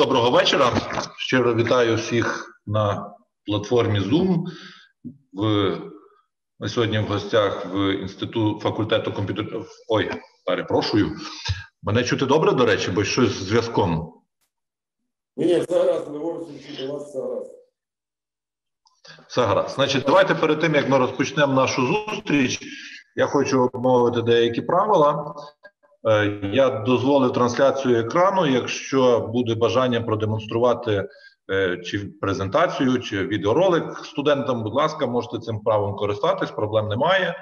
доброго вечора. Щиро вітаю всіх на платформі Zoom. В, Ми сьогодні в гостях в інституту факультету комп'ютер. Ой, перепрошую. Мене чути добре, до речі, бо щось з зв'язком. Ні, гаразд, не говорите, у вас гаразд. Все гаразд. Значить, давайте перед тим, як ми розпочнемо нашу зустріч, я хочу обмовити деякі правила. Е, я дозволив трансляцію екрану. Якщо буде бажання продемонструвати е, чи презентацію, чи відеоролик студентам, будь ласка, можете цим правом користатись, проблем немає.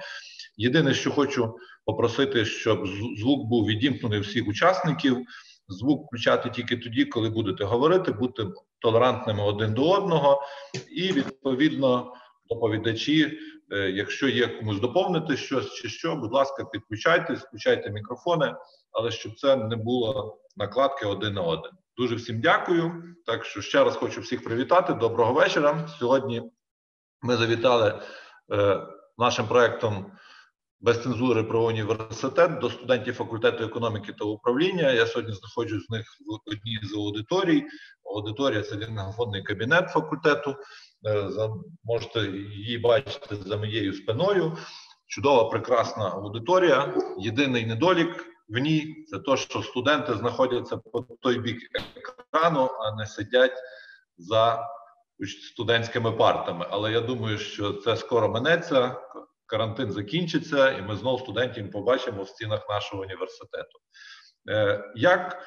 Єдине, що хочу попросити, щоб звук був відімкнений всіх учасників. Звук включати тільки тоді, коли будете говорити, бути толерантними один до одного, і відповідно доповідачі якщо є комусь доповнити щось чи що, будь ласка, підключайтесь, включайте мікрофони, але щоб це не було накладки один на один. Дуже всім дякую. Так що ще раз хочу всіх привітати. Доброго вечора. Сьогодні ми завітали е, нашим проектом без цензури про університет до студентів факультету економіки та управління. Я сьогодні знаходжусь з них в одній з аудиторій. Аудиторія це лінгофонний кабінет факультету. Е, можете її бачити за моєю спиною. Чудова, прекрасна аудиторія. Єдиний недолік в ній це те, що студенти знаходяться по той бік екрану, а не сидять за студентськими партами. Але я думаю, що це скоро минеться. Карантин закінчиться, і ми знову студентів побачимо в стінах нашого університету. Е, як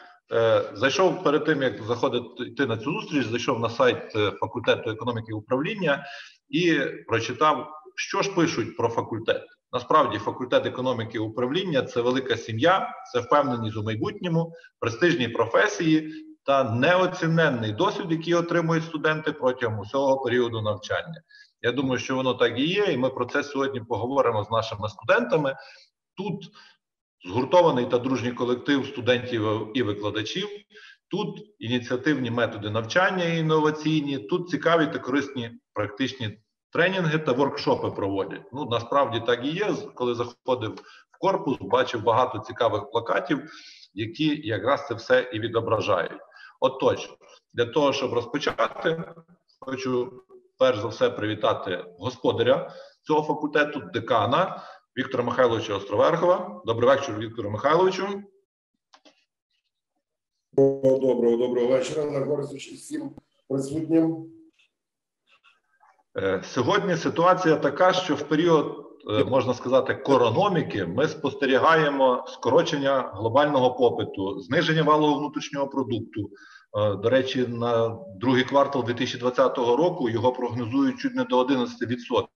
зайшов перед тим, як заходити на цю зустріч, зайшов на сайт е, факультету економіки і управління і прочитав, що ж пишуть про факультет. Насправді, факультет економіки і управління це велика сім'я, це впевненість у майбутньому, престижні професії та неоціненний досвід, який отримують студенти протягом усього періоду навчання. Я думаю, що воно так і є, і ми про це сьогодні поговоримо з нашими студентами. Тут згуртований та дружній колектив студентів і викладачів. Тут ініціативні методи навчання інноваційні, тут цікаві та корисні практичні тренінги та воркшопи проводять. Ну насправді так і є. Коли заходив в корпус, бачив багато цікавих плакатів, які якраз це все і відображають. Отож, для того, щоб розпочати, хочу перш за все привітати господаря цього факультету, декана Віктора Михайловича Островергова. Добрий вечір, Віктору Михайловичу. Доброго, доброго вечора. Нагородичі всім присутнім. Е, сьогодні ситуація така, що в період, е, можна сказати, корономіки ми спостерігаємо скорочення глобального попиту, зниження валового внутрішнього продукту. Е, до речі, на другий квартал 2020 року його прогнозують чуть не до 11%.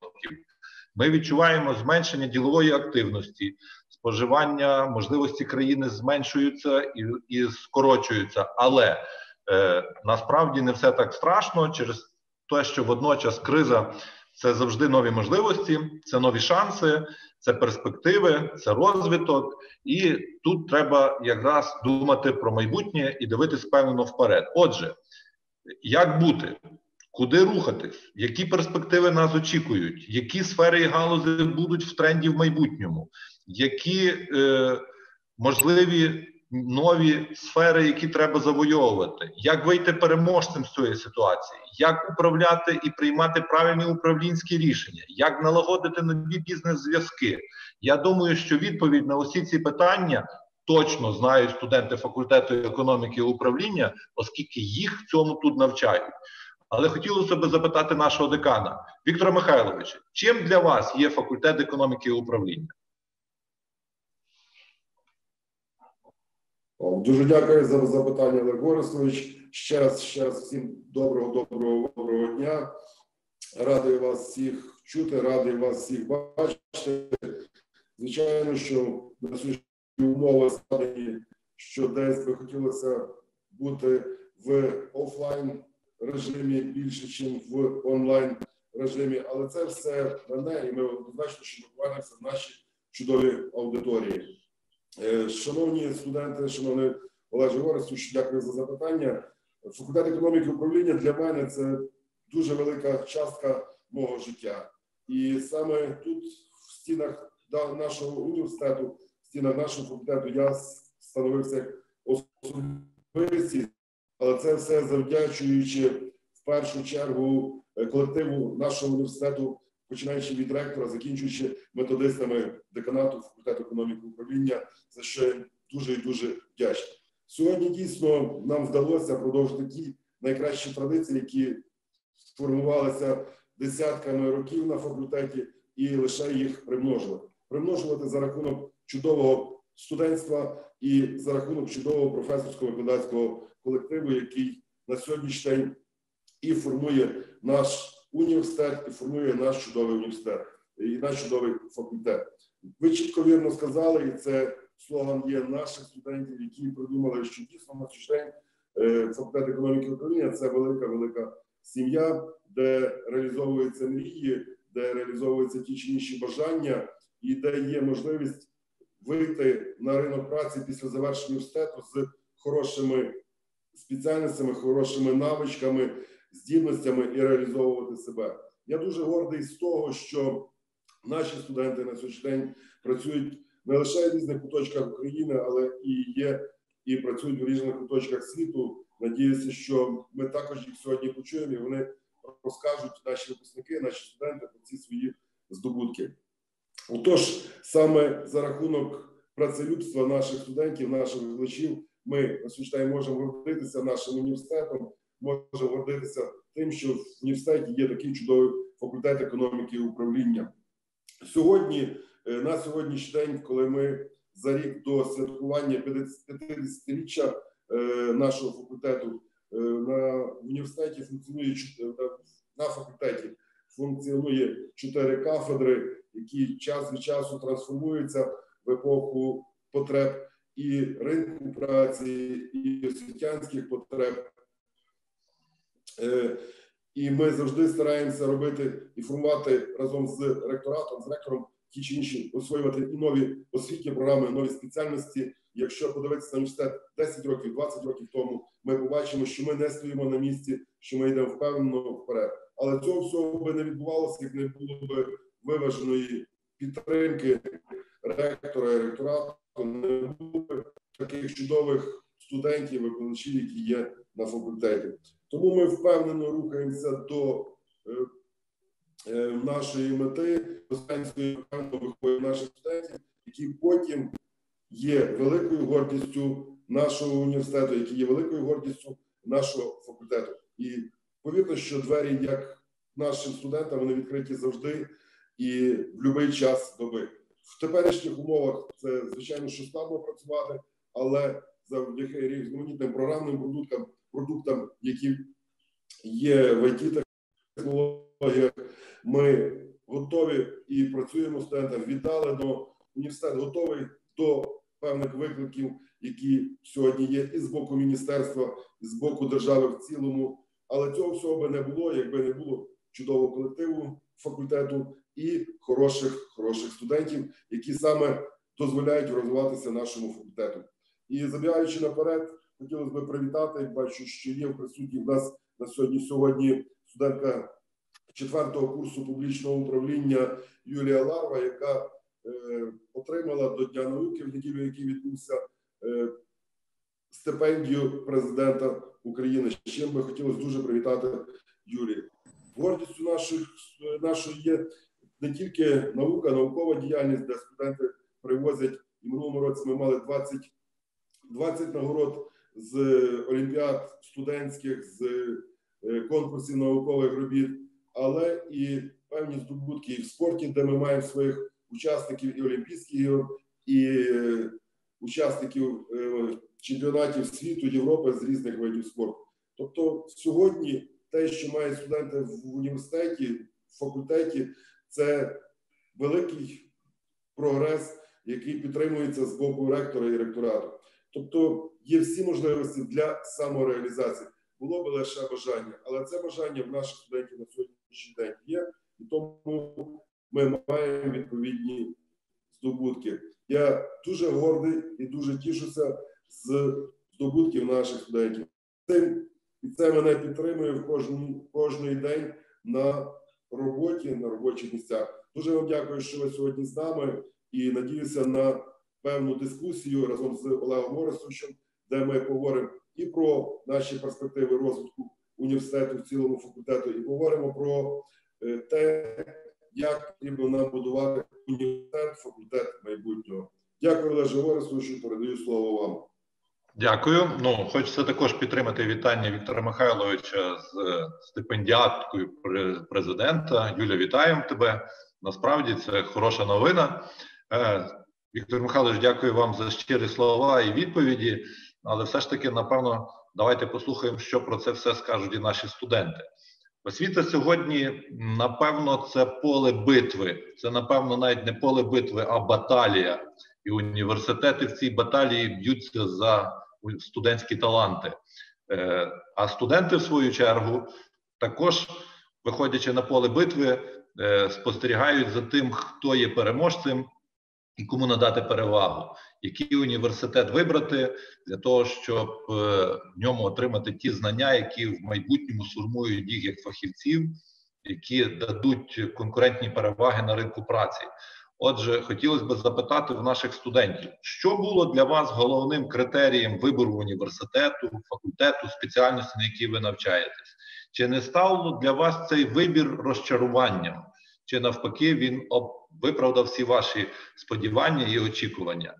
Ми відчуваємо зменшення ділової активності, споживання можливості країни зменшуються і і скорочуються, але е, насправді не все так страшно через те, що водночас криза це завжди нові можливості, це нові шанси, це перспективи, це розвиток, і тут треба якраз думати про майбутнє і дивитися впевнено вперед. Отже, як бути? Куди рухатись? Які перспективи нас очікують? Які сфери і галузи будуть в тренді в майбутньому? Які е, можливі нові сфери, які треба завойовувати? Як вийти переможцем з цієї ситуації? Як управляти і приймати правильні управлінські рішення? Як налагодити нові бізнес-зв'язки? Я думаю, що відповідь на усі ці питання. Точно знають студенти факультету економіки і управління, оскільки їх в цьому тут навчають. Але хотілося б запитати нашого декана Віктора Михайловича, чим для вас є факультет економіки і управління? Дуже дякую за запитання, Олег Борисович. Ще раз, ще раз всім доброго, доброго, доброго дня. Радий вас всіх чути, радий вас всіх бачити. Звичайно, що на сьогодні умови складені, що десь би хотілося бути в офлайн режимі більше, ніж в онлайн режимі, але це все мене, і ми однозначно, що буквально в нашій чудовій аудиторії. Е, шановні студенти, шановний Олеже Горисович, дякую за запитання. Факультет економіки управління для мене це дуже велика частка мого життя. І саме тут, в стінах нашого університету, в стінах нашого факультету, я становився особистість але це все завдячуючи в першу чергу е, колективу нашого університету, починаючи від ректора, закінчуючи методистами деканату факультету економіки управління, за що я дуже і дуже вдячний. Сьогодні дійсно нам вдалося продовжити ті найкращі традиції, які сформувалися десятками років на факультеті, і лише їх примножувати. Примножувати за рахунок чудового студентства і за рахунок чудового професорського викладацького колективу, який на сьогоднішній день і формує наш університет, і формує наш чудовий університет і наш чудовий факультет. Ви чітко вірно сказали, і це слоган є наших студентів, які придумали, що дійсно на цей день е, факультет економіки управління це велика велика сім'я, де реалізовуються мрії, де реалізовуються ті чи інші бажання, і де є можливість вийти на ринок праці після завершення університету з хорошими спеціальностями, хорошими навичками, здібностями і реалізовувати себе. Я дуже гордий з того, що наші студенти на сьогоднішній день працюють не лише в різних куточках України, але і є і працюють в різних куточках світу. Надіюся, що ми також їх сьогодні почуємо, і вони розкажуть наші випускники, наші студенти про ці свої здобутки. Отож, саме за рахунок працелюбства наших студентів, наших викладачів, ми на можемо гордитися нашим університетом, можемо гордитися тим, що в університеті є такий чудовий факультет економіки і управління. Сьогодні, е, на сьогоднішній день, коли ми за рік до святкування 50-річчя е, нашого факультету е, на університеті функціонує на факультеті функціонує чотири кафедри, які час від часу трансформуються в епоху потреб і ринку праці, і освітянських потреб. І ми завжди стараємося робити і формувати разом з ректоратом, з ректором ті чи інші освоювати і нові освітні програми, нові спеціальності. Якщо подивитися на університет 10 років, 20 років тому, ми побачимо, що ми не стоїмо на місці, що ми йдемо впевнено вперед. Але цього всього би не відбувалося, як не було б виваженої підтримки ректора і ректорату, не було таких чудових студентів, викладачів, які є на факультеті. Тому ми впевнено рухаємося до е, е, нашої мети, впевнено виходять наших студентів, які потім є великою гордістю нашого університету, які є великою гордістю нашого факультету. І повірте, що двері, як нашим студентам, вони відкриті завжди і в будь-який час доби. В теперішніх умовах це звичайно що складно працювати, але завдяки різноманітним програмним продуктам, продуктам, які є в it технологіях, ми готові і працюємо студентам. Віддалено університет готовий до певних викликів, які сьогодні є, і з боку міністерства, і з боку держави в цілому. Але цього всього би не було, якби не було чудового колективу факультету і хороших, хороших студентів, які саме дозволяють розвиватися нашому факультету. І забігаючи наперед, хотілося б привітати. Бачу, що є в присутні в нас на сьогодні сьогодні студентка четвертого курсу публічного управління Юлія Ларва, яка е, отримала до Дня науки, в неділю, який відбувся е, стипендію президента України. З чим би хотілося дуже привітати Юлію. Гордістю наших нашої є не тільки наука, наукова діяльність, де студенти привозять і минулому році. Ми мали 20 20 нагород з олімпіад студентських, з е, конкурсів наукових робіт, але і певні здобутки і в спорті, де ми маємо своїх учасників і Олімпійських ігор, і е, учасників е, чемпіонатів світу, Європи з різних видів спорту. Тобто, сьогодні те, що мають студенти в університеті, в факультеті, це великий прогрес, який підтримується з боку ректора і ректорату. Тобто є всі можливості для самореалізації. Було би лише бажання, але це бажання в наших студентів на сьогоднішній день є, і тому ми маємо відповідні здобутки. Я дуже гордий і дуже тішуся з здобутків наших студентів. І це мене підтримує в кожній кожний день на роботі, на робочих місцях. Дуже вам дякую, що ви сьогодні з нами, і надіюся на певну дискусію разом з Олегом Борисовичем, де ми поговоримо і про наші перспективи розвитку університету в цілому факультету, і поговоримо про е, те, як потрібно нам будувати університет, факультет майбутнього. Дякую, Олеже Борисовичу, передаю слово вам. Дякую. Ну хочеться також підтримати вітання Віктора Михайловича з стипендіаткою президента. Юля, вітаємо тебе. Насправді це хороша новина. Е, Віктор Михайлович, дякую вам за щирі слова і відповіді. Але все ж таки, напевно, давайте послухаємо, що про це все скажуть і наші студенти. Освіта сьогодні, напевно, це поле битви. Це, напевно, навіть не поле битви, а баталія. І університети в цій баталії б'ються за студентські таланти. Е, а студенти, в свою чергу, також, виходячи на поле битви, е, спостерігають за тим, хто є переможцем і кому надати перевагу, який університет вибрати для того, щоб е, в ньому отримати ті знання, які в майбутньому сформують їх як фахівців, які дадуть конкурентні переваги на ринку праці. Отже, хотілося б запитати в наших студентів, що було для вас головним критерієм вибору університету, факультету, спеціальності, на якій ви навчаєтесь? Чи не стало для вас цей вибір розчаруванням? Чи навпаки він виправдав всі ваші сподівання і очікування?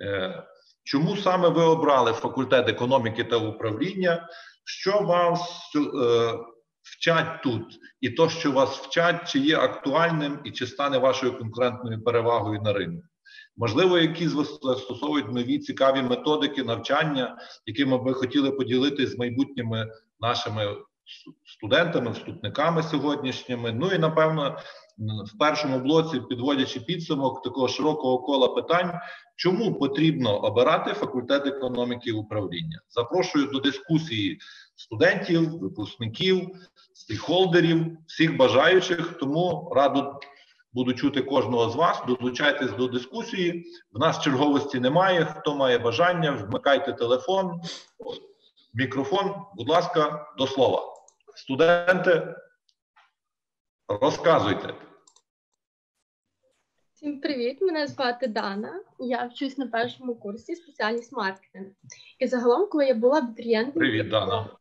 Е, чому саме ви обрали факультет економіки та управління? Що вас е, вчать тут, і то, що вас вчать, чи є актуальним і чи стане вашою конкурентною перевагою на ринку. Можливо, якісь застосовують нові цікаві методики навчання, якими би хотіли поділитися з майбутніми нашими студентами, вступниками сьогоднішніми. Ну і напевно, в першому блоці, підводячи підсумок такого широкого кола питань, чому потрібно обирати факультет економіки і управління. Запрошую до дискусії студентів, випускників, стейкхолдерів, всіх бажаючих. Тому радо буду чути кожного з вас. Долучайтесь до дискусії. В нас черговості немає. Хто має бажання, вмикайте телефон, мікрофон. Будь ласка, до слова. Студенти, розказуйте. Всім привіт! Мене звати Дана. Я вчусь на першому курсі спеціальність маркетинг. І загалом, коли я була абітурієнтом... Привіт, Дана.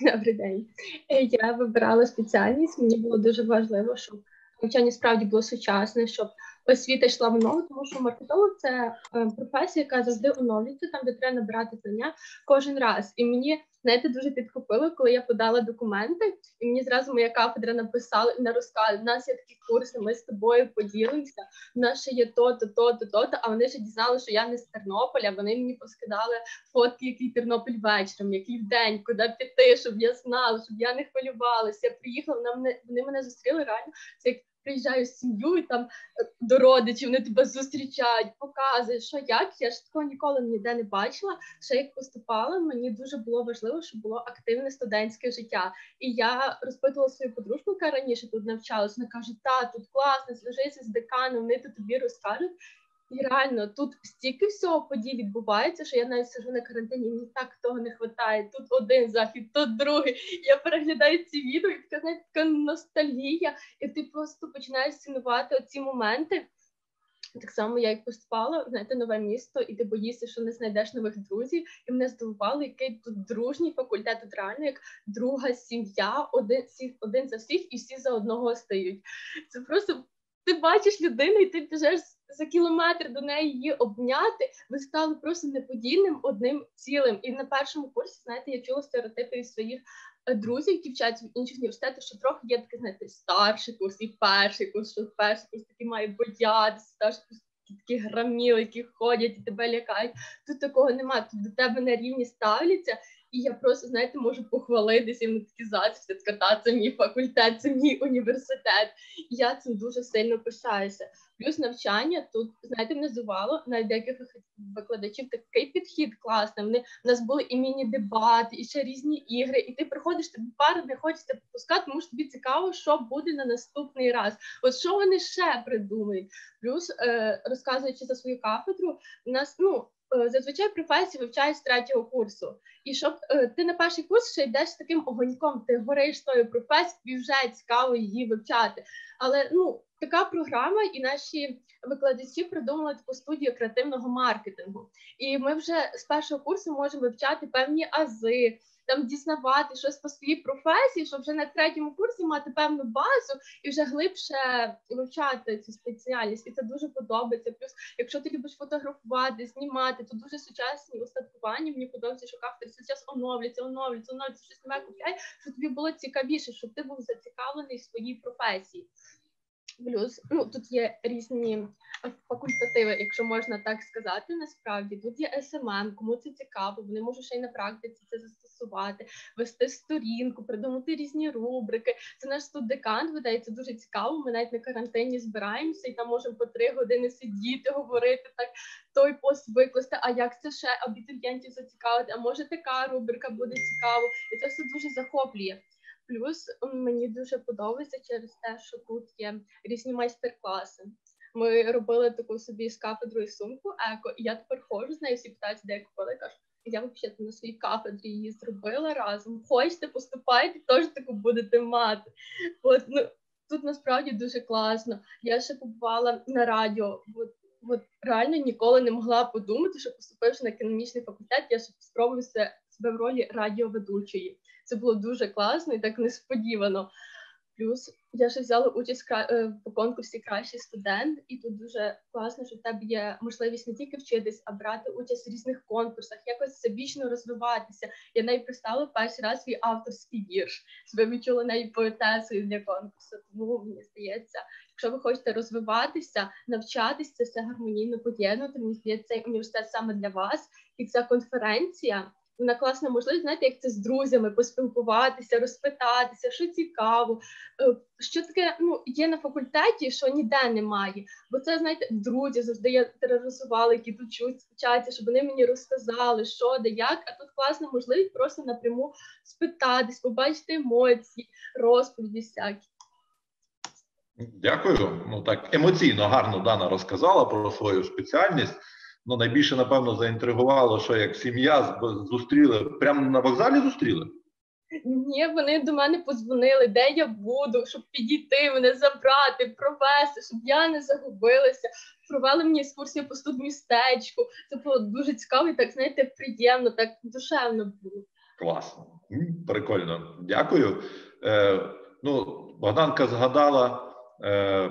Добрий день. Е, я вибирала спеціальність. Мені було дуже важливо, щоб навчання справді було сучасне, щоб освіта йшла в ногу, тому що маркетолог це е, професія, яка завжди оновлюється, там де треба набирати знання кожен раз. І мені знаєте, дуже підхопило, коли я подала документи, і мені зразу моя кафедра написала і не у нас є такі курси, ми з тобою поділимося. У нас ще є то-то, то-то, то-то. А вони ще дізнали, що я не з Тернополя. Вони мені поскидали фотки, який Тернопіль вечором, який день, куди піти, щоб я знала, щоб я не хвилювалася. Я приїхала, вони мене вони мене зустріли реально. Це як приїжджаю з сім'ю там е, до родичів, вони тебе зустрічають, показують, що як. Я ж такого ніколи ніде не бачила. Ще як поступала, мені дуже було важливо, щоб було активне студентське життя. І я розпитувала свою подружку, яка раніше тут навчалась. Вона каже: Та тут класно, зв'яжися з деканом, вони тут тобі розкажуть. І реально тут стільки всього подій відбувається, що я навіть сижу на карантині, мені так того не вистачає. Тут один захід, тут другий. Я переглядаю ці відео, і така знаєте, така ностальгія, і ти просто починаєш цінувати оці моменти. Так само я як поступала, знаєте, нове місто, і ти боїшся, що не знайдеш нових друзів. І мене здивувало, який тут дружній факультет, тут реально як друга сім'я, один один за всіх і всі за одного стають. Це просто ти бачиш людину, і ти біжеш за кілометр до неї її обняти, ви стали просто неподільним одним цілим. І на першому курсі, знаєте, я чула стереотипи від своїх е, друзів, які вчаться в інших університетах, що трохи є таке, знаєте, старший курс і перший курс, що перший курс такий має боятися, старший курс такі граміли, які ходять і тебе лякають. Тут такого немає, тут до тебе на рівні ставляться. І я просто, знаєте, можу похвалитися, і такі зацікся, сказати, це мій факультет, це мій університет. І я цим дуже сильно пишаюся. Плюс навчання тут, знаєте, мене здивувало навіть деяких викладачів такий підхід класний. Вони в нас були і міні-дебати, і ще різні ігри. І ти приходиш, тобі пари не хочеться попускати, тому що тобі цікаво, що буде на наступний раз. От що вони ще придумають. Плюс, е, розказуючи за свою кафедру, у нас ну зазвичай професію вивчаєш з третього курсу. І щоб е, ти на перший курс ще йдеш таким огоньком, ти гориш тою професією, тобі вже цікаво її вивчати. Але ну така програма, і наші викладачі придумали таку студію креативного маркетингу. І ми вже з першого курсу можемо вивчати певні ази там дізнавати щось по своїй професії, щоб вже на третьому курсі мати певну базу і вже глибше вивчати цю спеціальність. І це дуже подобається. Плюс, якщо ти любиш фотографувати, знімати, то дуже сучасні устаткування. Мені подобається, що кафедри зараз оновлюються, оновлюються, оновлюються, щось нове купляй, щоб тобі було цікавіше, щоб ти був зацікавлений в своїй професії. Плюс ну тут є різні факультативи, якщо можна так сказати. Насправді тут є SMM, кому це цікаво, вони можуть ще й на практиці це застосувати, вести сторінку, придумати різні рубрики. Це наш тут деканат це дуже цікаво. Ми навіть на карантині збираємося і там можемо по три години сидіти, говорити так. Той пост викласти, а як це ще абітурієнтів зацікавити? А може така рубрика буде цікаво, і це все дуже захоплює. Плюс мені дуже подобається через те, що тут є різні майстер-класи. Ми робили таку собі з кафедрою сумку, еко, і я тепер ходжу з нею, всі питаються, де я купила. Я кажу, я взагалі на своїй кафедрі її зробила разом. Хочете, поступайте, теж таку будете мати. От, ну, Тут насправді дуже класно. Я ще побувала на радіо. От, от реально ніколи не могла подумати, що поступивши на економічний факультет, я ще спробую себе в ролі радіоведучої. Це було дуже класно і так несподівано. Плюс я ще взяла участь е, по конкурсі Кращий студент, і тут дуже класно, що в тебе є можливість не тільки вчитись, а брати участь в різних конкурсах, якось всебічно розвиватися. Я навіть представила перший раз свій авторський вірш, себе відчула навіть поетесою для конкурсу. Тому мені здається, якщо ви хочете розвиватися, навчатися, все гармонійно поєднувати. Мені здається, цей університет саме для вас, і ця конференція вона класна можливість, знаєте, як це з друзями поспілкуватися, розпитатися, що цікаво, е, що таке ну, є на факультеті, що ніде немає. Бо це, знаєте, друзі завжди я тероризували, які тут вчаться, щоб вони мені розказали, що де, як. А тут класна можливість просто напряму спитатись, побачити емоції, розповіді всякі. Дякую. Ну так емоційно гарно Дана розказала про свою спеціальність ну найбільше, напевно, заінтригувало, що як сім'я зустріли, прямо на вокзалі зустріли. Ні, вони до мене подзвонили, де я буду, щоб підійти, мене забрати, провести, щоб я не загубилася. Провели мені екскурсію по студмістечку. Це було дуже цікаво і так, знаєте, приємно, так душевно було. Класно, прикольно, дякую. Е, Ну, Богданка згадала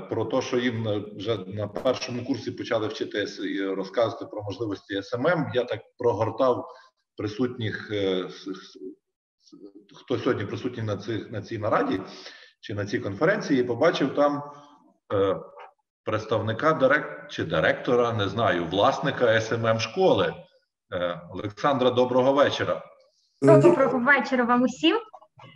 про те, що їм вже на першому курсі почали вчитися і розказувати про можливості SMM. Я так прогортав присутніх, е, хто сьогодні присутній на цих на цій нараді чи на цій конференції, і побачив там е, представника директ, чи директора, не знаю, власника SMM школи Олександра. Доброго вечора. Доброго вечора вам усім.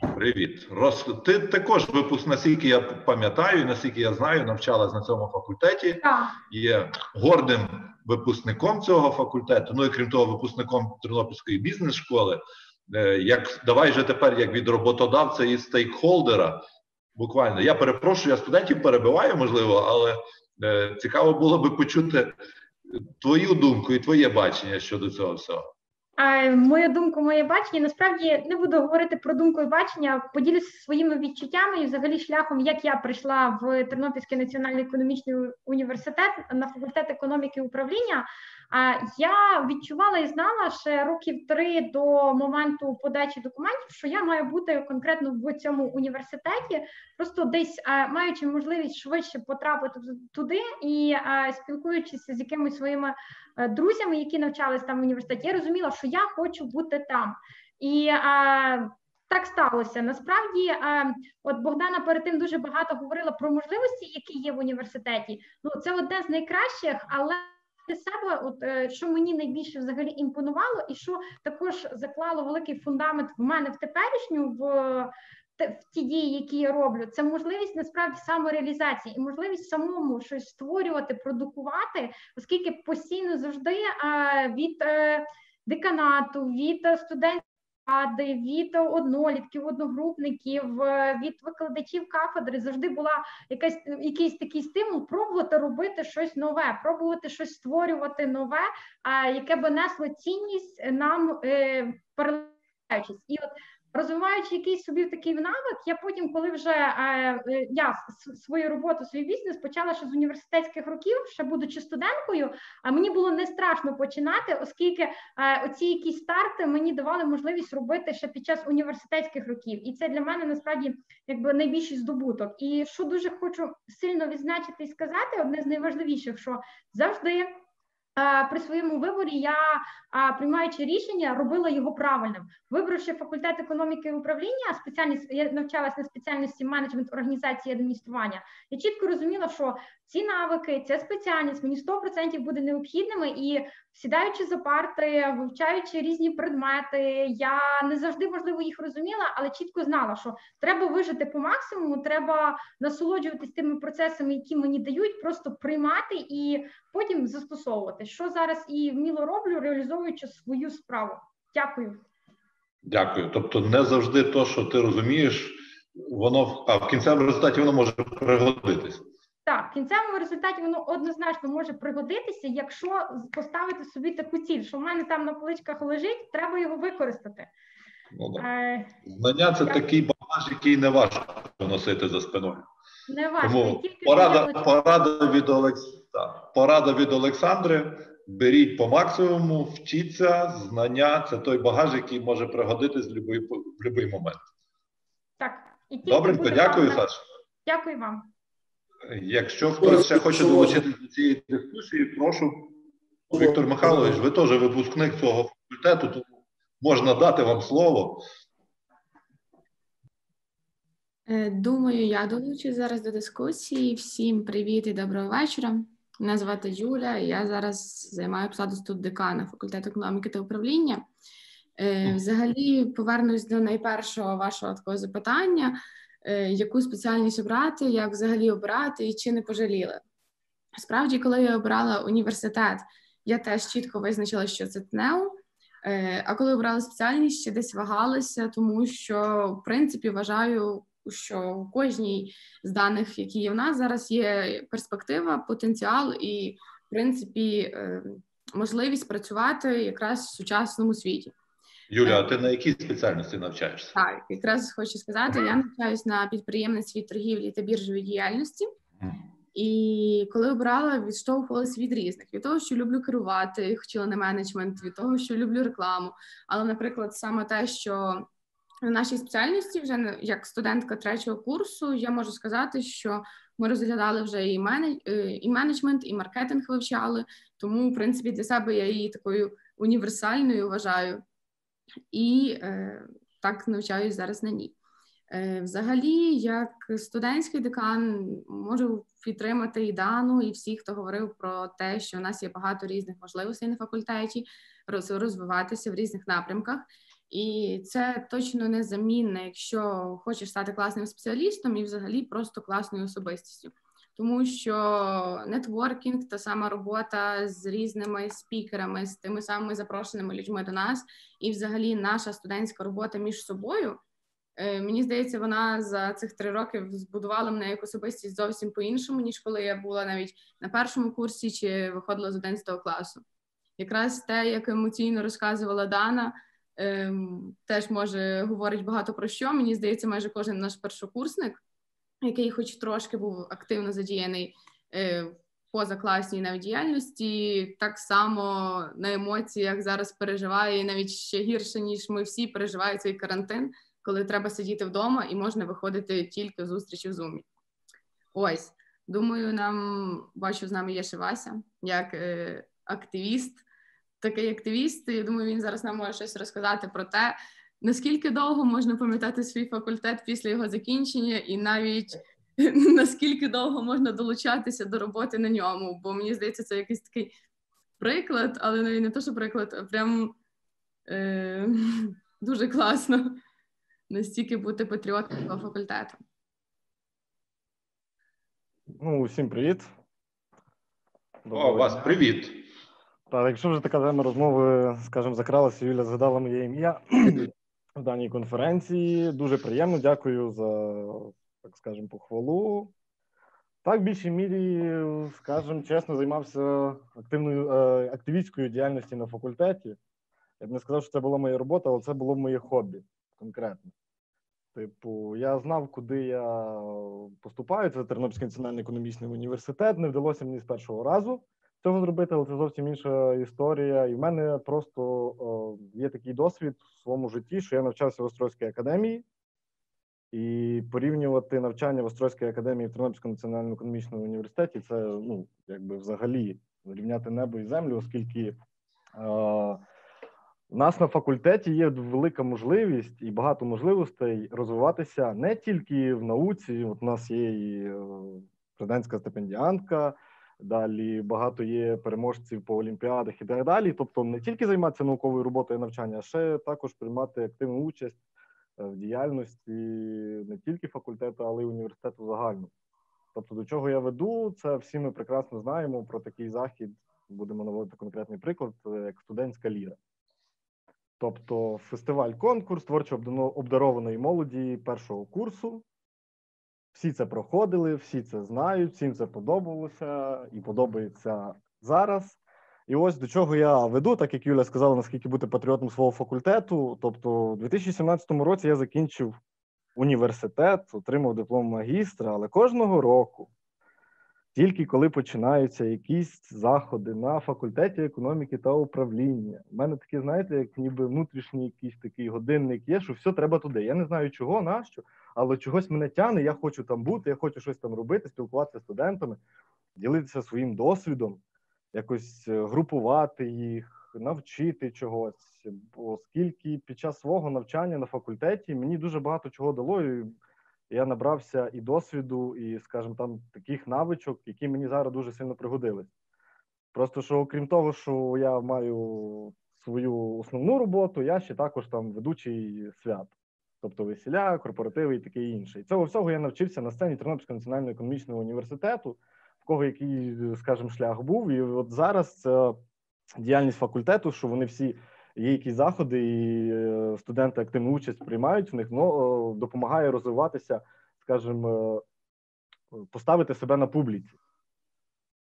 Привіт. Роз... Ти також випуск, наскільки я пам'ятаю, наскільки я знаю, навчалась на цьому факультеті. Так. Є гордим випускником цього факультету. Ну і крім того, випускником Тернопільської бізнес-школи. Е, як давай же тепер, як від роботодавця і стейкхолдера. Буквально я перепрошую, я студентів перебиваю, можливо, але е, цікаво було би почути твою думку і твоє бачення щодо цього всього. Мою думку, моє бачення. Насправді не буду говорити про думку і бачення, поділюся своїми відчуттями і взагалі шляхом, як я прийшла в Тернопільський національний економічний університет на факультет економіки і управління. Я відчувала і знала ще років три до моменту подачі документів, що я маю бути конкретно в цьому університеті, просто десь маючи можливість швидше потрапити туди і спілкуючись з якимись своїми е, друзями, які навчались там в університеті, я розуміла, що я хочу бути там. І так сталося. Насправді, от Богдана перед тим дуже багато говорила про можливості, які є в університеті. Ну це одне з найкращих, але для себе, от е, що мені найбільше взагалі імпонувало, і що також заклало великий фундамент в мене в теперішню в. В ті дії, які я роблю, це можливість насправді самореалізації і можливість самому щось створювати, продукувати, оскільки постійно завжди від е, деканату, від студентів ради, від однолітків, одногрупників, е, від викладачів кафедри завжди була якась якийсь такий стимул пробувати робити щось нове, пробувати щось створювати нове, яке би несло цінність нам е, переливаючись. І от розвиваючи якийсь собі такий навик, я потім, коли вже е, е, я свою роботу, свій бізнес почала ще з університетських років, ще будучи студенткою, а мені було не страшно починати, оскільки е, оці якісь старти мені давали можливість робити ще під час університетських років, і це для мене насправді якби найбільший здобуток. І що дуже хочу сильно відзначити і сказати, одне з найважливіших, що завжди. При своєму виборі я приймаючи рішення, робила його правильним. Вибравши факультет економіки і управління, спеціальність я навчалася на спеціальності менеджмент організації і адміністрування. Я чітко розуміла, що ці навики, ця спеціальність мені 100% буде необхідними і сідаючи за парти, вивчаючи різні предмети, я не завжди можливо їх розуміла, але чітко знала, що треба вижити по максимуму, треба насолоджуватись тими процесами, які мені дають, просто приймати і потім застосовувати. Що зараз і вміло роблю, реалізовуючи свою справу. Дякую. Дякую. Тобто, не завжди то, що ти розумієш, воно а в кінцевому результаті воно може пригодитись. Так, в кінцевому результаті воно однозначно може пригодитися, якщо поставити собі таку ціль, що в мене там на поличках лежить, треба його використати. Ну, да. е, Знання це я... такий багаж, який не важко носити за спиною. Не важко. Тому порада, порада, від Олекс... порада від Олександри. Беріть по максимуму, вчіться, знання це той багаж, який може пригодитись в будь-який момент. Так, і Добренько, дякую, Саша. Дякую вам. Якщо хтось ще хоче долучитися до цієї дискусії, прошу. Віктор Михайлович, ви теж випускник цього факультету, тому можна дати вам слово. Е, думаю, я долучусь зараз до дискусії. Всім привіт і доброго вечора. Мене звати Юля, і я зараз займаю посаду студдекана факультету економіки та управління. Е, взагалі, повернусь до найпершого вашого такого запитання. Е, яку спеціальність обрати, як взагалі обирати і чи не пожаліли. Справді, коли я обрала університет, я теж чітко визначила, що це ТНЕУ. Е, а коли обрала спеціальність, ще десь вагалася, тому що в принципі вважаю, що у кожній з даних, які є в нас, зараз є перспектива, потенціал і, в принципі, е, можливість працювати якраз в сучасному світі. Юля, а ти на якій спеціальності навчаєшся? Так, якраз хочу сказати, я навчаюсь на підприємництві торгівлі та біржовій діяльності. І коли обирала, відштовхувалася від різних від того, що люблю керувати, хотіла на менеджмент, від того, що люблю рекламу. Але, наприклад, саме те, що в нашій спеціальності, вже як студентка третього курсу, я можу сказати, що ми розглядали вже і е, і менеджмент, і маркетинг вивчали. Тому, в принципі, для себе я її такою універсальною вважаю і е, так навчаюсь зараз на ній. Е, Взагалі, як студентський декан, можу підтримати і Дану, і всіх, хто говорив про те, що у нас є багато різних можливостей на факультеті, розвиватися в різних напрямках. І це точно незамінне, якщо хочеш стати класним спеціалістом і взагалі просто класною особистістю тому що нетворкінг, та сама робота з різними спікерами, з тими самими запрошеними людьми до нас, і, взагалі, наша студентська робота між собою. Е, мені здається, вона за цих три роки збудувала мене як особистість зовсім по-іншому, ніж коли я була навіть на першому курсі чи виходила з 11 класу. Якраз те, як емоційно розказувала Дана, ем, теж може говорить багато про що. Мені здається, майже кожен наш першокурсник який, хоч трошки був активно задіяний е, в позакласній навіть діяльності, так само на емоціях зараз переживає і навіть ще гірше, ніж ми всі переживають цей карантин, коли треба сидіти вдома і можна виходити тільки в зустрічі в зумі. Ось, думаю, нам бачу, з нами є ще Вася, як е, активіст. Такий активіст, я думаю, він зараз нам може щось розказати про те, наскільки довго можна пам'ятати свій факультет після його закінчення, і навіть наскільки довго можна долучатися до роботи на ньому? Бо мені здається, це якийсь такий приклад, але навіть не то, що приклад, а прям е- дуже класно настільки бути патріотом того факультету. Ну, усім привіт. Доброго О, вас привіт. Так, якщо вже така тема розмови, скажімо, закралася, Юля згадала моє ім'я. в даній конференції. Дуже приємно. Дякую за, так скажемо, похвалу. Так, в більшій мірі, скажімо, чесно, займався активною е, активістською діяльністю на факультеті. Я б не сказав, що це була моя робота, але це було моє хобі конкретно. Типу, я знав, куди я поступаю. Це Тернопільський національний економічний університет. Не вдалося мені з першого разу цього зробити, але це зовсім інша історія. І в мене просто є такий досвід в своєму житті, що я навчався в Острозькій академії, і порівнювати навчання в Острозькій академії в Тернопільському національному економічному університеті це ну, якби взагалі рівняти небо і землю, оскільки. У нас на факультеті є велика можливість і багато можливостей розвиватися не тільки в науці. От у нас є і е, президентська стипендіантка, далі багато є переможців по олімпіадах і так далі. Тобто, не тільки займатися науковою роботою і навчання, а ще також приймати активну участь е, в діяльності не тільки факультету, але й університету загально. Тобто, до чого я веду, це всі ми прекрасно знаємо про такий захід. Будемо наводити конкретний приклад, е, як студентська ліра. Тобто фестиваль конкурс творчо обдарованої молоді першого курсу. Всі це проходили, всі це знають, всім це подобалося і подобається зараз. І ось до чого я веду, так як Юля сказала, наскільки бути патріотом свого факультету. Тобто, у 2017 році я закінчив університет, отримав диплом магістра, але кожного року тільки коли починаються якісь заходи на факультеті економіки та управління. У мене таке, знаєте, як ніби внутрішній якийсь такий годинник є, що все треба туди. Я не знаю чого, нащо, але чогось мене тяне, я хочу там бути, я хочу щось там робити, спілкуватися з студентами, ділитися своїм досвідом, якось е, групувати їх, навчити чогось. Оскільки під час свого навчання на факультеті мені дуже багато чого дало. і я набрався і досвіду, і, скажімо, там таких навичок, які мені зараз дуже сильно пригодились. Просто що, окрім того, що я маю свою основну роботу, я ще також там ведучий свят, тобто весіля, корпоративи і таке інше. І цього всього я навчився на сцені Тернопільського національного економічного університету, в кого який, скажімо, шлях був. І от зараз це діяльність факультету, що вони всі є якісь заходи, і е, студенти активну участь приймають в них, ну допомагає розвиватися, скажімо, е, поставити себе на публіці.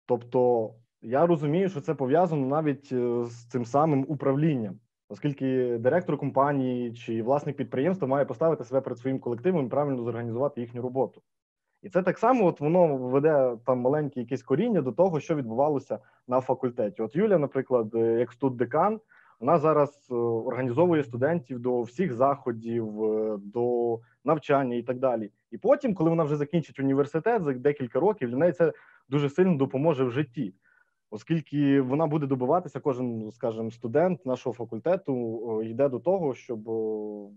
Тобто, я розумію, що це пов'язано навіть з цим самим управлінням, оскільки директор компанії чи власник підприємства має поставити себе перед своїм колективом і правильно зорганізувати їхню роботу. І це так само от воно веде там маленьке якесь коріння до того, що відбувалося на факультеті. От Юля, наприклад, як студдекан, вона зараз е, організовує студентів до всіх заходів, е, до навчання і так далі. І потім, коли вона вже закінчить університет за декілька років, для неї це дуже сильно допоможе в житті, оскільки вона буде добиватися, кожен, скажімо, студент нашого факультету йде до того, щоб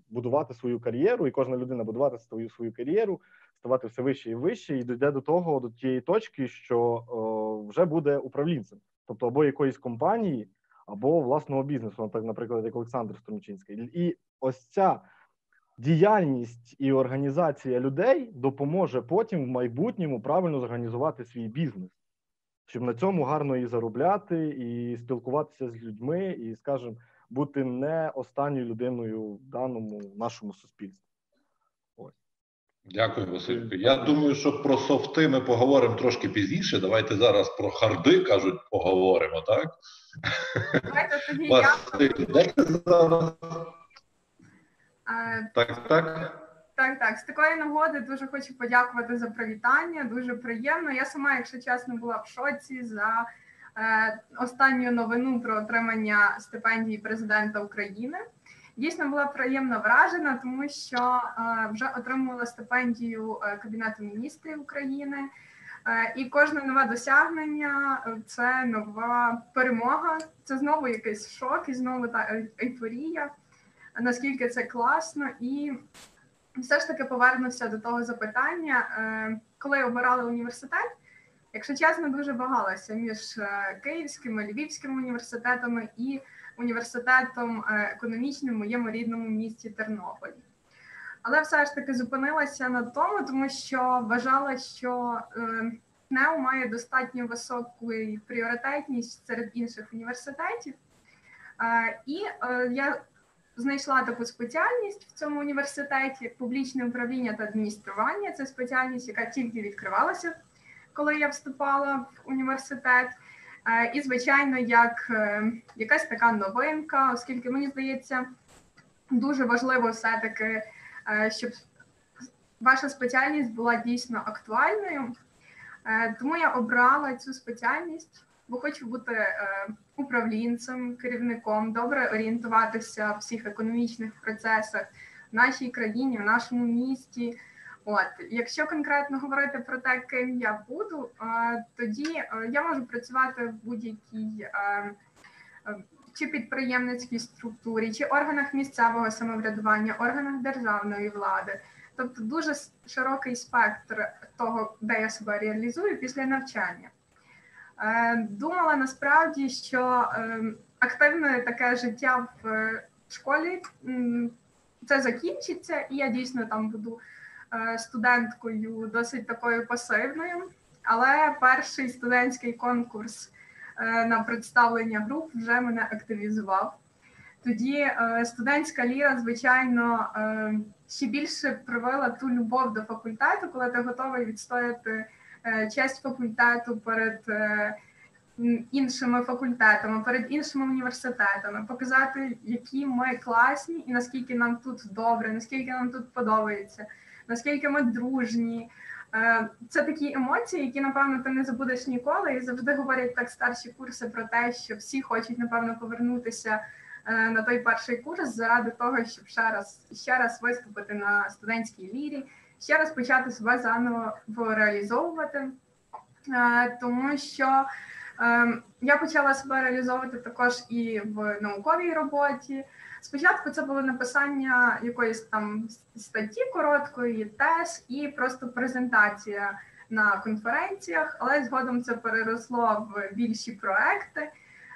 будувати свою кар'єру, і кожна людина будувати свою свою кар'єру, ставати все вище і вище, і дійде до того, до тієї точки, що вже буде управлінцем, тобто або якоїсь компанії або власного бізнесу, наприклад, як Олександр Струмчинський. І ось ця діяльність і організація людей допоможе потім в майбутньому правильно зорганізувати свій бізнес, щоб на цьому гарно і заробляти, і спілкуватися з людьми, і, скажімо, бути не останньою людиною в даному нашому суспільстві. Дякую, Василько. Я думаю, що про софти ми поговоримо трошки пізніше. Давайте зараз про харди кажуть, поговоримо, так? Давайте тоді Василь, де ти зараз? Так, так. Так, так, з такої нагоди дуже хочу подякувати за привітання. Дуже приємно. Я сама, якщо чесно, була в шоці за е, останню новину про отримання стипендії президента України. Дійсно була приємно вражена, тому що е, вже отримувала стипендію е, Кабінету міністрів України. Е, і кожне нове досягнення це нова перемога. Це знову якийсь шок і знову та ейфорія. Наскільки це класно, і все ж таки повернуся до того запитання, коли обирали університет. Якщо чесно, дуже вагалася між київськими львівськими університетами і університетом е, економічним в моєму рідному місті Тернополі. Але все ж таки зупинилася на тому, тому що вважала, що е, НЕУ має достатньо високу пріоритетність серед інших університетів. Е, і я знайшла таку спеціальність в цьому університеті публічне управління та адміністрування. Це спеціальність, яка тільки відкривалася, коли я вступала в університет. Е, і, звичайно, як е, якась така новинка, оскільки мені здається, дуже важливо все-таки, е, щоб ваша спеціальність була дійсно актуальною. Тому я обрала цю спеціальність, бо хочу бути управлінцем, керівником, добре орієнтуватися в всіх економічних процесах в нашій країні, в нашому місті. От, якщо конкретно говорити про те, ким я буду, тоді я можу працювати в будь-якій чи підприємницькій структурі, чи органах місцевого самоврядування, органах державної влади. Тобто дуже широкий спектр того, де я себе реалізую після навчання. Е, думала насправді, що ем, активне таке життя в школі це закінчиться, і я дійсно там буду е, студенткою досить такою пасивною. Але перший студентський конкурс е, на представлення груп вже мене активізував. Тоді студентська ліра, звичайно, ще більше привела ту любов до факультету, коли ти готовий відстояти Е, честь факультету перед е, іншими факультетами, перед іншими університетами, показати, які ми класні і наскільки нам тут добре, наскільки нам тут подобається, наскільки ми дружні. Е, це такі емоції, які напевно ти не забудеш ніколи, і завжди говорять так старші курси про те, що всі хочуть напевно повернутися на той перший курс заради того, щоб ще раз ще раз виступити на студентській лірі ще раз почати себе заново реалізовувати, е, тому що ем, я почала себе реалізовувати також і в науковій роботі. Спочатку це було написання якоїсь там статті короткої, тез і просто презентація на конференціях, але згодом це переросло в більші проекти.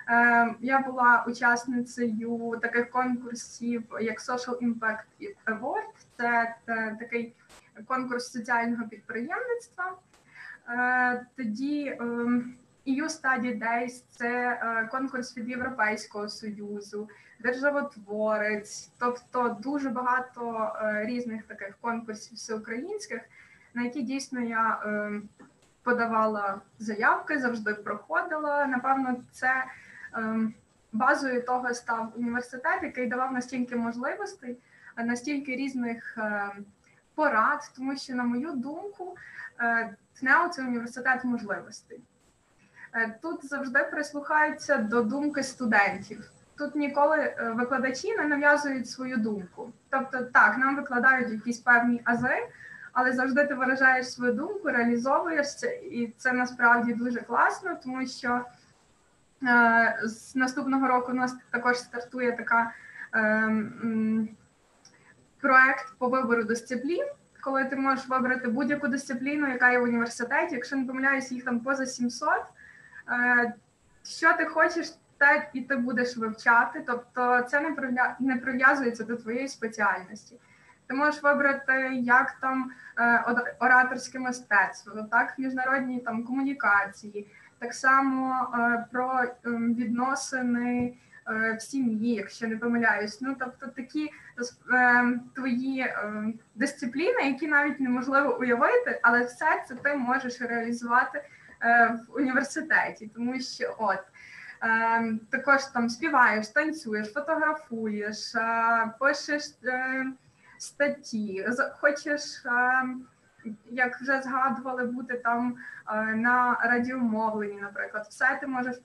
Ем, я була учасницею таких конкурсів, як Social Impact Award. Це такий конкурс соціального підприємництва. Е, тоді ем, EU Study Days – це е, конкурс від Європейського союзу, державотворець, тобто дуже багато е, різних таких конкурсів всеукраїнських, на які дійсно я ем, подавала заявки, завжди проходила. Напевно, це ем, базою того став університет, який давав настільки можливостей, настільки різних порад, тому що, на мою думку, е, ТНЕО – це університет можливостей. Е, тут завжди прислухаються до думки студентів. Тут ніколи е, викладачі не нав'язують свою думку. Тобто, так, нам викладають якісь певні ази, але завжди ти виражаєш свою думку, реалізовуєш це, і це насправді дуже класно, тому що е, з наступного року у нас також стартує така. Е, проект по вибору дисциплін, коли ти можеш вибрати будь-яку дисципліну, яка є в університеті. Якщо не помиляюсь, їх там поза 700. Е, що ти хочеш, те і ти будеш вивчати. Тобто це не прив'язується до твоєї спеціальності. Ти можеш вибрати як там е, ораторське мистецтво, так міжнародні там комунікації, так само е, про ем, відносини в сім'ї, якщо не помиляюсь. Ну тобто такі е, твої е, дисципліни, які навіть неможливо уявити, але все це ти можеш реалізувати в університеті, тому що от. Також там співаєш, танцюєш, фотографуєш, пишеш статті, хочеш, як вже згадували, бути там на радіомовленні, наприклад, все ти можеш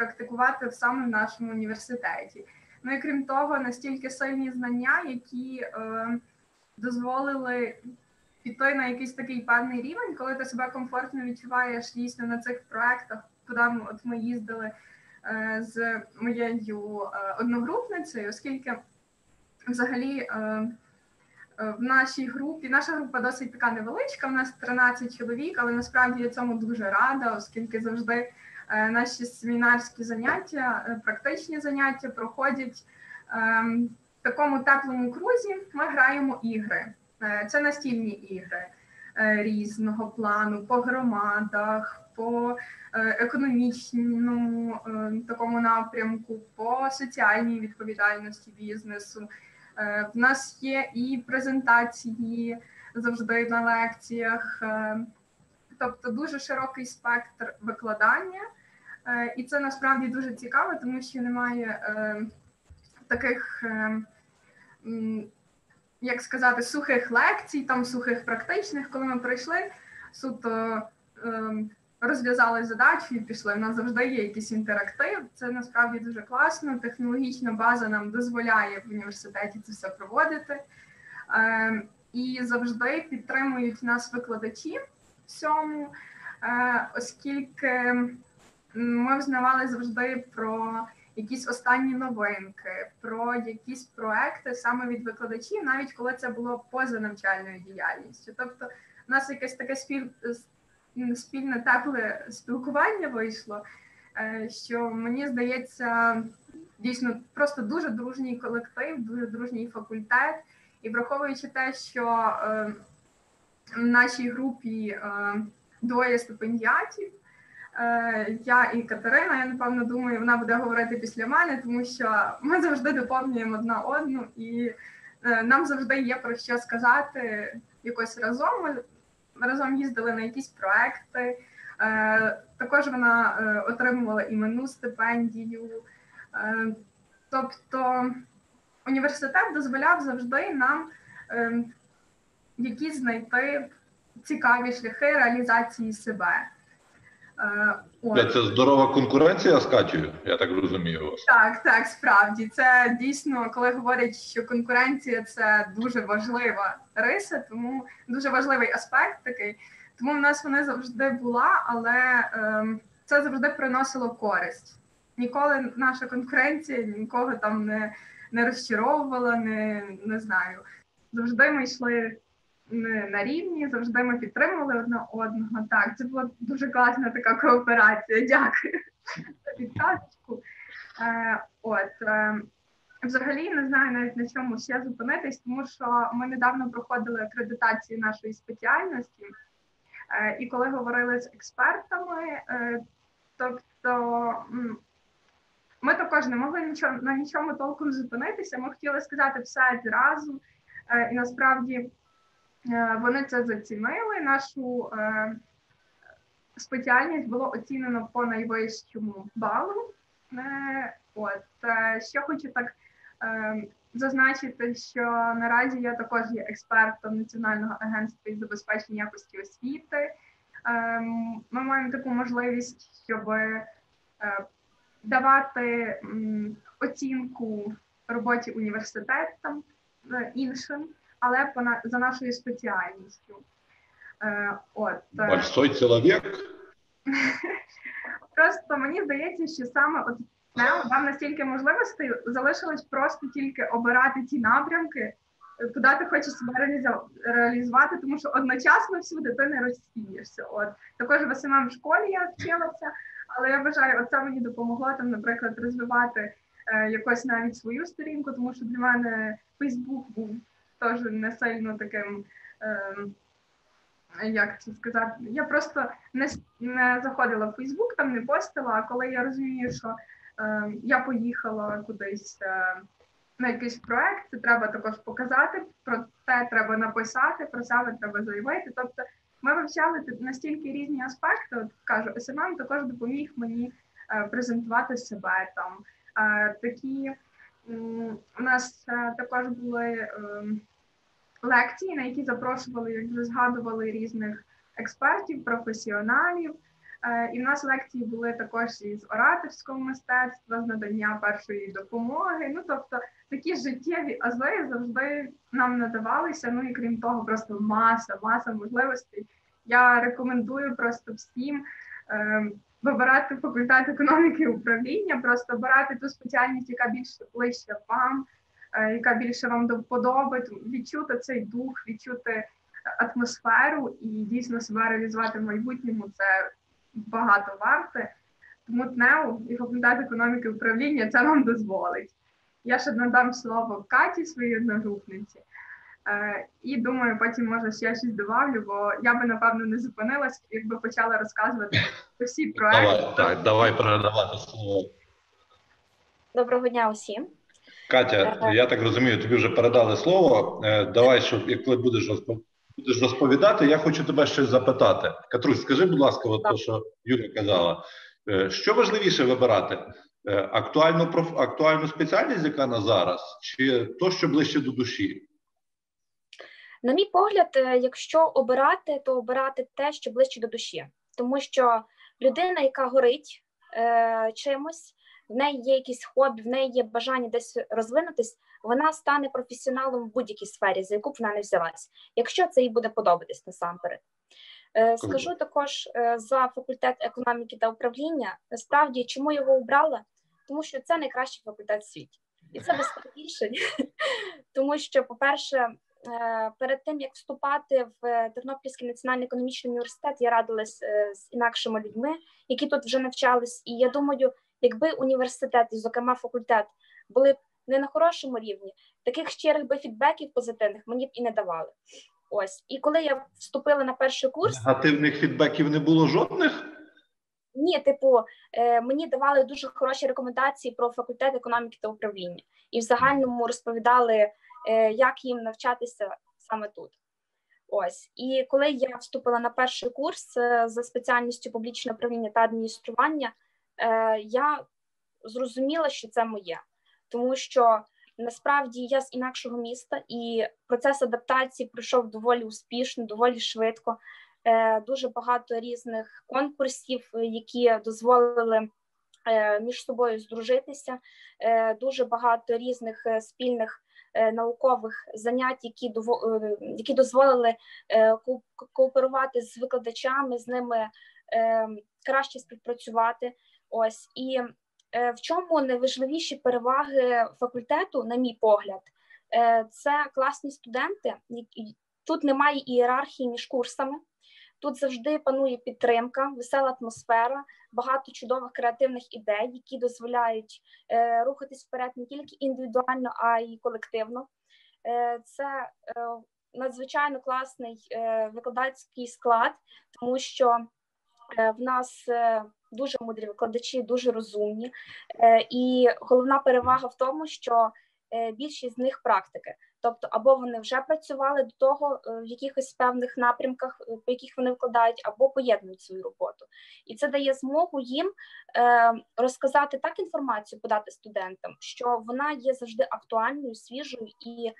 практикувати саме в нашому університеті. Ну і крім того, настільки сильні знання, які е, дозволили піти на якийсь такий певний рівень, коли ти себе комфортно відчуваєш дійсно на цих проектах, куди ми, от ми їздили е, з моєю е, одногрупницею, оскільки взагалі. Е, е в нашій групі наша група досить така невеличка. У нас 13 чоловік, але насправді я цьому дуже рада, оскільки завжди наші семінарські заняття, е, практичні заняття проходять ем, в такому теплому крузі. Ми граємо ігри. Е, це настільні ігри. е, різного плану по громадах, по е, економічному е, такому напрямку, по соціальній відповідальності бізнесу. Е, В нас є і презентації завжди на лекціях, е, тобто дуже широкий спектр викладання. Е, І це насправді дуже цікаво, тому що немає е, таких, е, як сказати, сухих лекцій, там сухих практичних. Коли ми прийшли, суто розв'язали задачу і пішли. У нас завжди є якийсь інтерактив. Це насправді дуже класно. Технологічна база нам дозволяє в університеті це все проводити. І завжди підтримують нас викладачі в цьому, оскільки ми взнавали завжди про якісь останні новинки, про якісь проекти саме від викладачів, навіть коли це було поза навчальною діяльністю. Тобто, у нас якесь таке спіль... спільне тепле спілкування вийшло, е, що мені здається, дійсно просто дуже дружній колектив, дуже дружній факультет. І враховуючи те, що е, в нашій групі е, двоє стипендіатів. Е, Я і Катерина, я напевно думаю, вона буде говорити після мене, тому що ми завжди доповнюємо одна одну, і е, нам завжди є про що сказати якось разом. Ми разом їздили на якісь проекти. Е, Також вона отримувала іменну стипендію. Тобто університет дозволяв завжди нам якісь знайти цікаві шляхи реалізації себе. Е. Це здорова конкуренція з Катєю, я так розумію вас. Так, так, справді це дійсно, коли говорять, що конкуренція це дуже важлива риса, тому дуже важливий аспект такий. Тому в нас вона завжди була, але ем, це завжди приносило користь. Ніколи наша конкуренція нікого там не, не розчаровувала, не, не знаю. Завжди ми йшли на рівні, завжди ми підтримували одне одного. Так, це була дуже класна така кооперація. Дякую за підказку. Е, от е, взагалі не знаю навіть на чому ще зупинитись, тому що ми недавно проходили акредитацію нашої спеціальності, е, і коли говорили з експертами, тобто ми також не могли нічого на нічому толком зупинитися. Ми хотіли сказати все зразу, і насправді вони це зацінили. Нашу е, спеціальність було оцінено по найвищому балу. Е, От е, ще хочу так е, зазначити, що наразі я також є експертом Національного агентства із забезпечення якості освіти. Е, Ми маємо таку можливість, щоб е, давати оцінку роботі університетам е, іншим, але за нашою спеціальністю. Е, От е, Большой чоловік. Просто мені здається, що саме от не, вам настільки можливостей залишилось просто тільки обирати ті напрямки, е, куди ти хочеш себе реалізувати, тому що одночасно всюди ти не розсієшся. От також в SMM в школі я вчилася, але я вважаю, це мені допомогло там, наприклад, розвивати е, якось навіть свою сторінку, тому що для мене Фейсбук був теж не сильно таким. ем, як це сказати, я просто не, не заходила в Фейсбук, там не постила. А коли я розумію, що е, я поїхала кудись е, на якийсь проект, це треба також показати, про те треба написати, про себе треба заявити. Тобто ми вивчали настільки різні аспекти. От кажу, SMM також допоміг мені е, презентувати себе там. Е, такі у нас е, також були. Лекції, на які запрошували, як вже згадували, різних експертів, професіоналів. Е, І в нас лекції були також із ораторського мистецтва, з надання першої допомоги. Ну тобто такі життєві ази завжди нам надавалися. Ну і крім того, просто маса, маса можливостей. Я рекомендую просто всім е, вибирати факультет економіки і управління, просто обирати ту спеціальність, яка більше ближче вам яка більше вам до вподоби, відчути цей дух, відчути атмосферу і дійсно себе реалізувати в майбутньому це багато варте. Тому ТНЕУ і факультет економіки і управління це вам дозволить. Я ще надам слово Каті, своїй одногрупниці. Е, І думаю, потім може ще щось добавлю, бо я би напевно не зупинилась, якби почала розказувати про всі проекти. Давай, так, давай передавати слово. Доброго дня усім. Катя, я так розумію, тобі вже передали слово. Е, Давай, щоб як коли будеш будеш розповідати, я хочу тебе щось запитати. Катрусь, скажи, будь ласка, от те, що Юля казала. Е, Що важливіше вибирати? Е, Актуальну проф... актуальну спеціальність, яка на зараз, чи то, що ближче до душі? На мій погляд, е, якщо обирати, то обирати те, що ближче до душі, тому що людина, яка горить е, чимось, в неї є якісь хобі, в неї є бажання десь розвинутись, вона стане професіоналом в будь-якій сфері, за яку б вона не взялась, якщо це їй буде подобатись насамперед. Е, Скажу також е, за факультет економіки та управління. Насправді, чому його обрала? Тому що це найкращий факультет в світі, і це без перебільшень. Тому що, по-перше, е, перед тим як вступати в Тернопільський національний економічний університет, я радилась з інакшими людьми, які тут вже навчались. І я думаю, якби університет, зокрема факультет, були б не на хорошому рівні, таких щирих би фідбеків позитивних мені б і не давали. Ось, і коли я вступила на перший курс, Негативних фідбеків не було жодних? ні, типу, е, мені давали дуже хороші рекомендації про факультет економіки та управління, і в загальному розповідали, е, як їм навчатися саме тут. Ось, і коли я вступила на перший курс е, за спеціальністю публічне управління та адміністрування, е, я зрозуміла, що це моє, тому що насправді я з інакшого міста, і процес адаптації пройшов доволі успішно, доволі швидко. Е, Дуже багато різних конкурсів, е, які дозволили між собою здружитися. Дуже багато різних спільних наукових занять, які які дозволили кооперувати з викладачами, з ними е, краще співпрацювати. Ось і е, в чому найважливіші переваги факультету, на мій погляд, е, це класні студенти. Тут немає ієрархії між курсами. Тут завжди панує підтримка, весела атмосфера, багато чудових креативних ідей, які дозволяють е, рухатись вперед не тільки індивідуально, а й колективно. Е, це е, надзвичайно класний е, викладацький склад, тому що е, в нас дуже мудрі викладачі, дуже розумні. Е, і головна перевага в тому, що е, більшість з них практики. Тобто, або вони вже працювали до того е, в якихось певних напрямках, по яких вони викладають, або поєднують свою роботу. І це дає змогу їм розказати так інформацію, подати студентам, що вона є завжди актуальною, свіжою і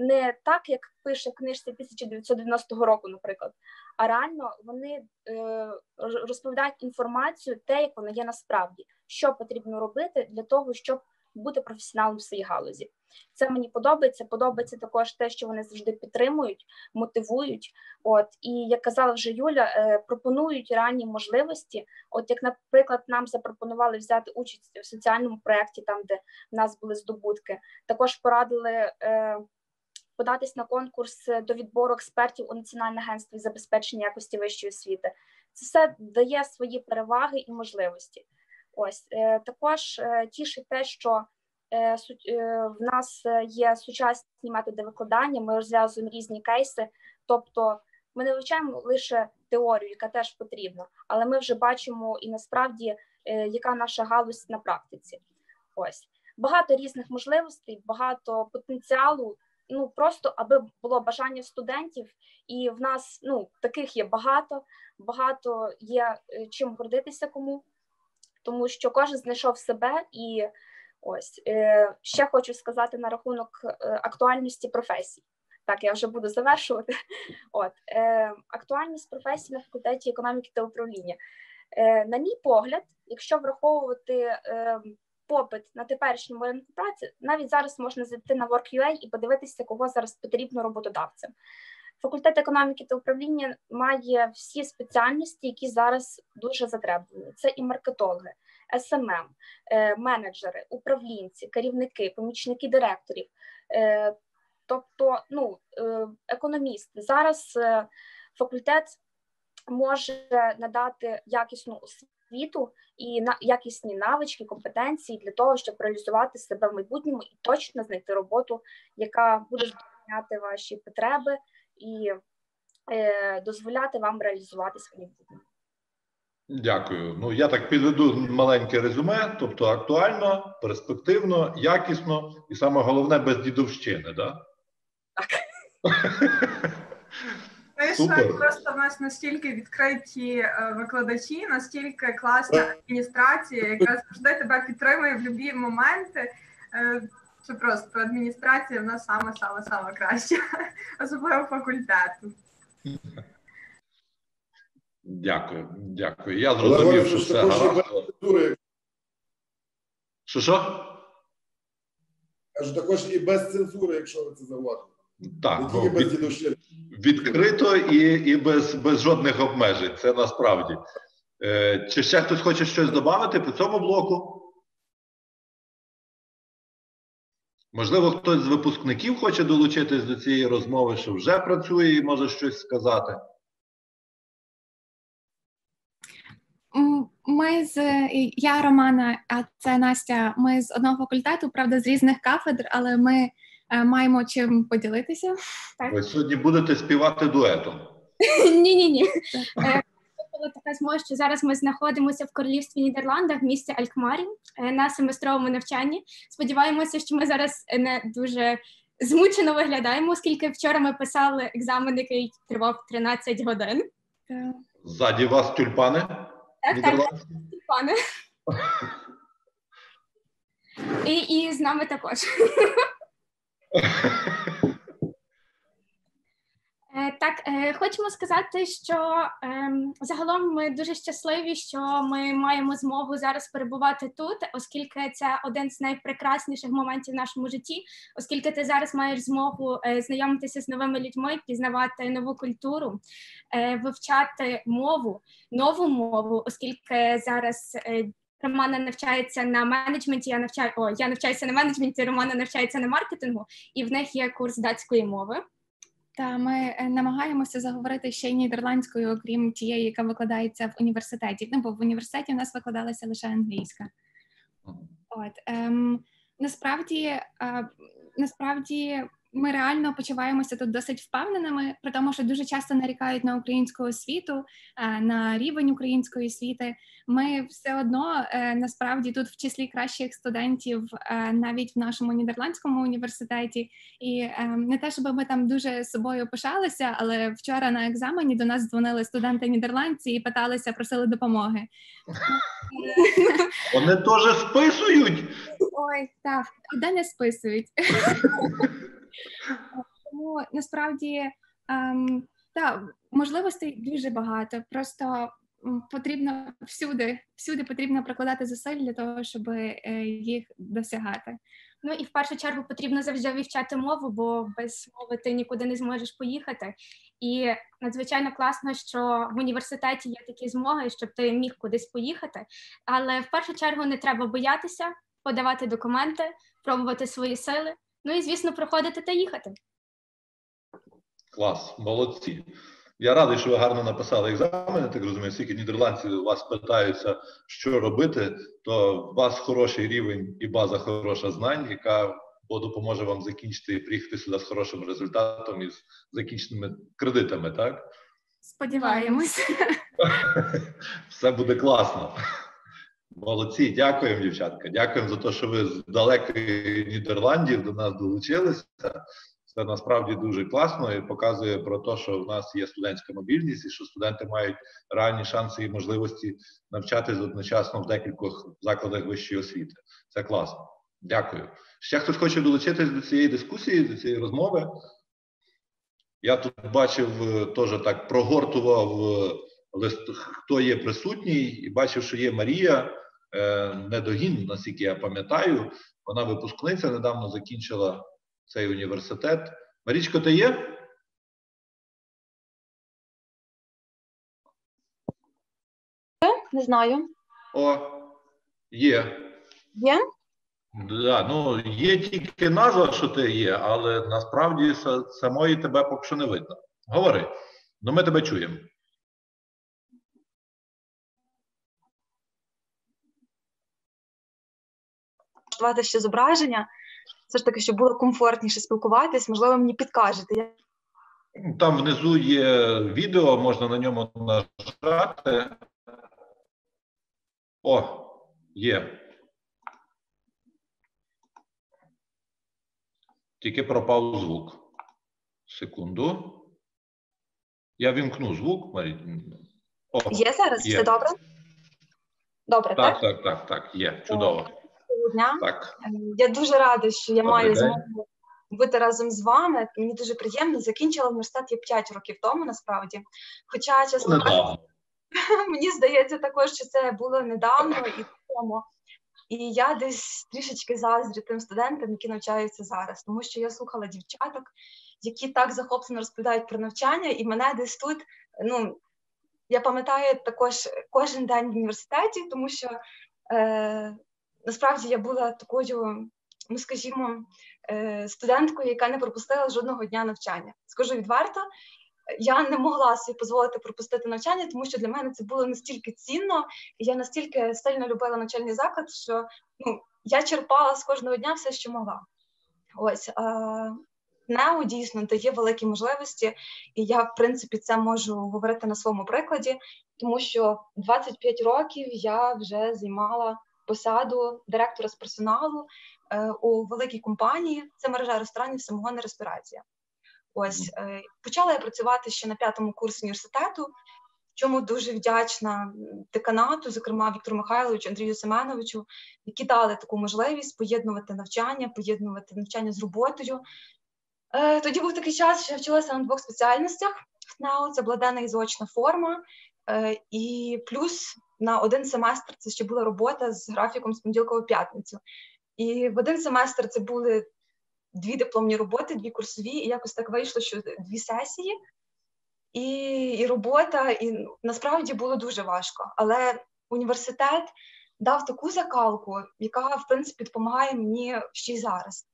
не так, як пише в книжці 1990 року, наприклад, а реально вони е, розповідають інформацію, те, як вона є насправді, що потрібно робити для того, щоб бути професіоналом в своїй галузі. Це мені подобається. Подобається також те, що вони завжди підтримують, мотивують. От і як казала вже Юля, е, пропонують реальні можливості. От як, наприклад, нам запропонували взяти участь у соціальному проєкті, там де в нас були здобутки. Також порадили. Е, Податись на конкурс до відбору експертів у Національне агентство із забезпечення якості вищої освіти. Це все дає свої переваги і можливості. Ось е, також е, тішить те, що е, е, в нас е, є сучасні методи викладання. Ми розв'язуємо різні кейси, тобто ми не вивчаємо лише теорію, яка теж потрібна, але ми вже бачимо і насправді, е, яка наша галузь на практиці. Ось багато різних можливостей, багато потенціалу. Ну просто аби було бажання студентів, і в нас ну таких є багато, багато є е, чим гордитися кому тому що кожен знайшов себе і ось е, ще хочу сказати на рахунок е, актуальності професій. Так, я вже буду завершувати. От актуальність професій на факультеті економіки та управління. На мій погляд, якщо враховувати е, попит на теперішньому ринку праці, навіть зараз можна зайти на Work.ua і подивитися, кого зараз потрібно роботодавцям. Факультет економіки та управління має всі спеціальності, які зараз дуже затребувані. Це і маркетологи, SMM, е, менеджери, управлінці, керівники, помічники директорів, е, тобто ну, е, економісти. Зараз факультет може надати якісну освіту і на якісні навички, компетенції для того, щоб реалізувати себе в майбутньому і точно знайти роботу, яка буде задовольняти ваші потреби і е, дозволяти вам реалізувати свої дії. Дякую. Ну я так підведу маленьке резюме, тобто актуально, перспективно, якісно і саме головне без дідовщини, да? Так. Знаєш, просто в нас настільки відкриті е, викладачі, настільки класна адміністрація, яка завжди тебе підтримує в будь-які моменти. Е, Що просто адміністрація в нас саме саме саме краща, особливо факультету. Дякую, дякую. Я зрозумів, що все гаразд. Що що? Кажу, також і без цензури, якщо ви це зауважили. Так, ну, від, відкрито і, і без, без жодних обмежень. Це насправді. Е, чи ще хтось хоче щось додати по цьому блоку? Можливо, хтось з випускників хоче долучитись до цієї розмови, що вже працює і може щось сказати. Ми з я Романа, а це Настя. Ми з одного факультету, правда, з різних кафедр, але ми маємо чим поділитися. Так. Ви сьогодні будете співати дуетом. Ні, ні, ні. Була така змога, що зараз ми знаходимося в королівстві Нідерландах в місті Алькмарі е, на семестровому навчанні. Сподіваємося, що ми зараз не дуже змучено виглядаємо, оскільки вчора ми писали екзамен, який тривав 13 годин. Ззаді вас тюльпани. Так, так, пане. І, і з нами також. Е, Так, е, хочемо сказати, що ем, загалом ми дуже щасливі, що ми маємо змогу зараз перебувати тут, оскільки це один з найпрекрасніших моментів в нашому житті, оскільки ти зараз маєш змогу е, знайомитися з новими людьми, пізнавати нову культуру, вивчати мову, нову мову, оскільки зараз. Романа навчається на менеджменті, я навчаю о, я навчаюся на менеджменті, Романа навчається на маркетингу, і в них є курс датської мови. Та ми е, намагаємося заговорити ще й нідерландською, окрім тієї, яка викладається в університеті. Ну, бо в університеті в нас викладалася лише англійська. От ем, насправді, е, насправді ми реально почуваємося тут досить впевненими, при тому, що дуже часто нарікають на українську освіту, е, на рівень української освіти. Ми все одно е, насправді тут в числі кращих студентів е, навіть в нашому нідерландському університеті. І не те, щоб ми там дуже собою пишалися, але вчора на екзамені до нас дзвонили студенти нідерландці і питалися, просили допомоги. Вони теж списують. Ой, так, де не списують. Тому насправді ем, та, можливостей дуже багато. Просто потрібно всюди, всюди потрібно прикладати зусиль для того, щоб е, їх досягати. Ну і в першу чергу потрібно завжди вивчати мову, бо без мови ти нікуди не зможеш поїхати. І надзвичайно класно, що в університеті є такі змоги, щоб ти міг кудись поїхати. Але в першу чергу не треба боятися подавати документи, пробувати свої сили. Ну і звісно, проходити та їхати. Клас, молодці. Я радий, що ви гарно написали екзамени. Так розумію, скільки нідерландці вас питаються, що робити, то у вас хороший рівень і база хороша знань, яка допоможе вам закінчити і приїхати сюди з хорошим результатом і з закінченими кредитами, так? Сподіваємось. Все буде класно. Молодці, дякуємо, дівчатка. Дякуємо за те, що ви з далеких Нідерландів до нас долучилися. Це насправді дуже класно і показує про те, що в нас є студентська мобільність, і що студенти мають реальні шанси і можливості навчатися одночасно в декількох закладах вищої освіти. Це класно. Дякую. Ще хтось хоче долучитись до цієї дискусії, до цієї розмови. Я тут бачив, е, теж так прогортував е, лист, хто є присутній, і бачив, що є Марія Недогін, наскільки я пам'ятаю. Вона випускниця, недавно закінчила цей університет. Марічко, ти є? Не знаю. О, є. Є? Да, ну, є тільки назва, що ти є, але насправді самої тебе поки що не видно. Говори. Ну, ми тебе чуємо. Влаштувати ще зображення. все ж таки, щоб було комфортніше спілкуватись, можливо, мені підкажете. Там внизу є відео, можна на ньому нажати. О, є. Тільки пропав звук. Секунду. Я вімкну звук, Марі. О, Є зараз? Є. Все добре? Добре, так? Так, так, так, так, є. Чудово. Дня. Так. Я дуже рада, що я Добрий маю змогу бути разом з вами. Мені дуже приємно. Закінчила університет я 5 років тому, насправді. Хоча, чесно кажучи, мені здається також, що це було недавно і тому. І я десь трішечки заздрю тим студентам, які навчаються зараз, тому що я слухала дівчаток, які так захоплено розповідають про навчання, і мене десь тут. Ну я пам'ятаю також кожен день в університеті, тому що е, насправді я була такою, ну скажімо, е, студенткою, яка не пропустила жодного дня навчання. Скажу відверто, я не могла собі дозволити пропустити навчання, тому що для мене це було настільки цінно, і я настільки сильно любила навчальний заклад, що ну, я черпала з кожного дня все, що могла. Ось НЕО дійсно дає великі можливості, і я, в принципі, це можу говорити на своєму прикладі, тому що 25 років я вже займала посаду директора з персоналу е, у великій компанії. Це мережа ресторанів самогонна ресторація. Ось е, почала я працювати ще на п'ятому курсі університету, чому дуже вдячна деканату, зокрема Віктору Михайловичу, Андрію Семеновичу, які дали таку можливість поєднувати навчання, поєднувати навчання з роботою. Е, тоді був такий час, що я вчилася на двох спеціальностях. НАУ це була денна і заочна форма, і плюс на один семестр це ще була робота з графіком з понеділка у п'ятницю. І в один семестр це були дві дипломні роботи, дві курсові, і якось так вийшло, що дві сесії, і і робота, і насправді було дуже важко. Але університет дав таку закалку, яка в принципі допомагає мені ще й зараз.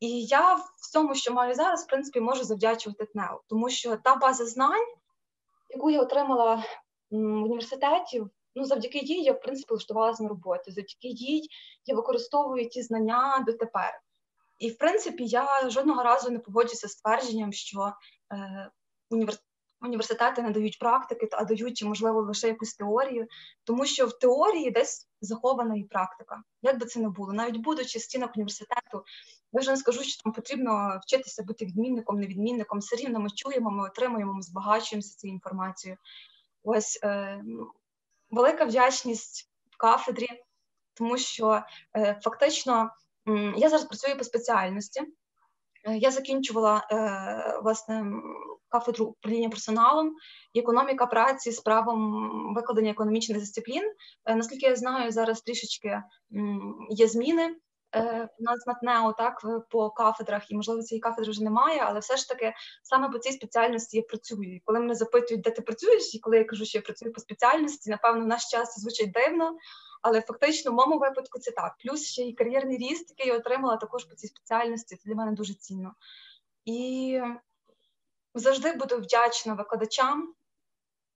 І я в тому, що маю зараз, в принципі, можу завдячувати ТНЕО, тому що та база знань, яку я отримала в університеті, ну завдяки їй я в принципі влаштувалася на роботу. Завдяки їй я використовую ті знання дотепер. І в принципі, я жодного разу не погоджуся з твердженням, що е, університет. Університети не дають практики, а дають можливо лише якусь теорію, тому що в теорії десь захована і практика. Як би це не було, навіть будучи в стінах університету, я вже не скажу, що там потрібно вчитися бути відмінником, невідмінником. Все рівно ми чуємо, ми отримуємо, ми збагачуємося цією інформацією. Ось е, велика вдячність в кафедрі, тому що е, фактично я зараз працюю по спеціальності. Е, я закінчувала е, власне кафедру управління персоналом, і економіка праці з правом викладення економічних дисциплін. Наскільки я знаю, зараз трішечки є зміни. У нас на ТНЕО так по кафедрах, і можливо цієї кафедри вже немає, але все ж таки саме по цій спеціальності я працюю. І коли мене запитують, де ти працюєш, і коли я кажу, що я працюю по спеціальності, напевно, в наш час звучить дивно, але фактично в моєму випадку це так. Плюс ще й кар'єрний ріст, який я отримала також по цій спеціальності. Це для мене дуже цінно. І завжди буду вдячна викладачам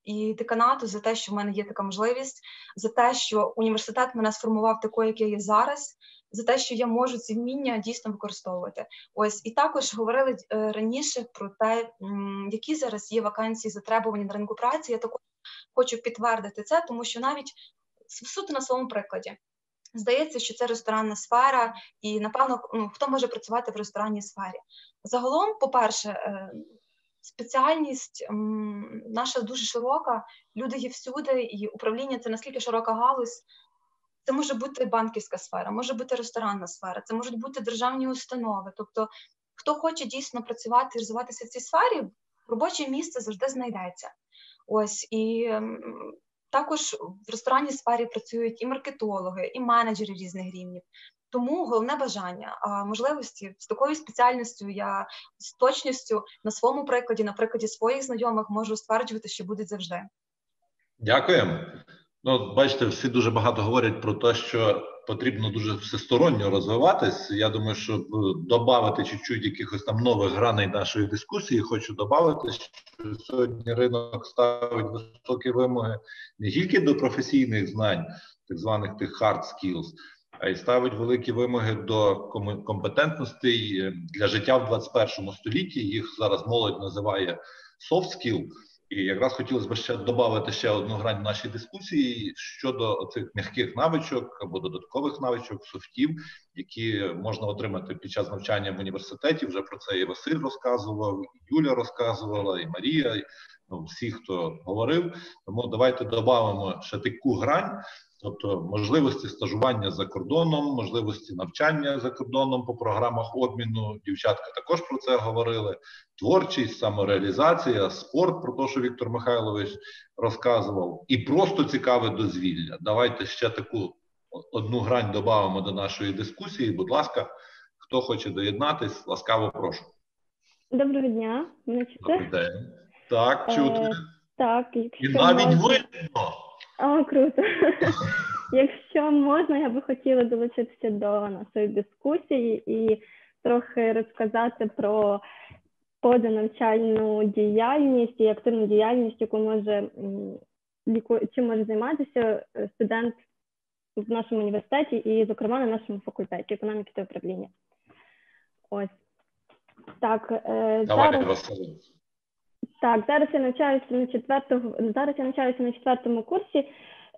і деканату за те, що в мене є така можливість, за те, що університет мене сформував такою, як я є зараз. За те, що я можу ці вміння дійсно використовувати, ось і також говорили е, раніше про те, які зараз є вакансії затребувані на ринку праці. Я також хочу підтвердити це, тому що навіть суто на своєму прикладі. Здається, що це ресторанна сфера, і напевно ну, хто може працювати в ресторанній сфері. Загалом, по-перше, е, спеціальність наша дуже широка, люди є всюди, і управління це наскільки широка галузь. Це може бути банківська сфера, може бути ресторанна сфера, це можуть бути державні установи. Тобто, хто хоче дійсно працювати і розвиватися в цій сфері, робоче місце завжди знайдеться. Ось і також в ресторанній сфері працюють і маркетологи, і менеджери різних рівнів. Тому головне бажання, а можливості з такою спеціальністю я з точністю на своєму прикладі, на прикладі своїх знайомих, можу стверджувати, що будуть завжди. Дякуємо. Ну, бачите, всі дуже багато говорять про те, що потрібно дуже всесторонньо розвиватись. Я думаю, щоб е, додати чуть-чуть якихось там нових граней нашої дискусії, хочу додати, що сьогодні ринок ставить високі вимоги не тільки до професійних знань, так званих тих hard skills, а й ставить великі вимоги до компетентностей для життя в 21 столітті. Їх зараз молодь називає soft skill. І якраз хотілося б ще додати ще одну грань в нашій дискусії щодо цих м'яких навичок або додаткових навичок, софтів, які можна отримати під час навчання в університеті. Вже про це і Василь розказував, і Юля розказувала, і Марія. Ну, всі, хто говорив. Тому давайте додамо ще таку грань. Тобто можливості стажування за кордоном, можливості навчання за кордоном по програмах обміну. Дівчатка також про це говорили. Творчість, самореалізація, спорт, про те, що Віктор Михайлович розказував, і просто цікаве дозвілля. Давайте ще таку одну грань додамо до нашої дискусії. Будь ласка, хто хоче доєднатись, ласкаво прошу. Доброго дня, мене чути? Добрий день. Так, чути. Е, так, якщо і навіть можна... видно. О, круто. Якщо можна, я би хотіла долучитися до нашої дискусії і трохи розказати про позанавчальну діяльність і активну діяльність, яку може чим може займатися е, студент в нашому університеті, і, зокрема, на нашому факультеті економіки та управління. Ось так. Е, Давайте зараз... Так, зараз я навчаюся на четвертому. Зараз я навчаюся на четвертому курсі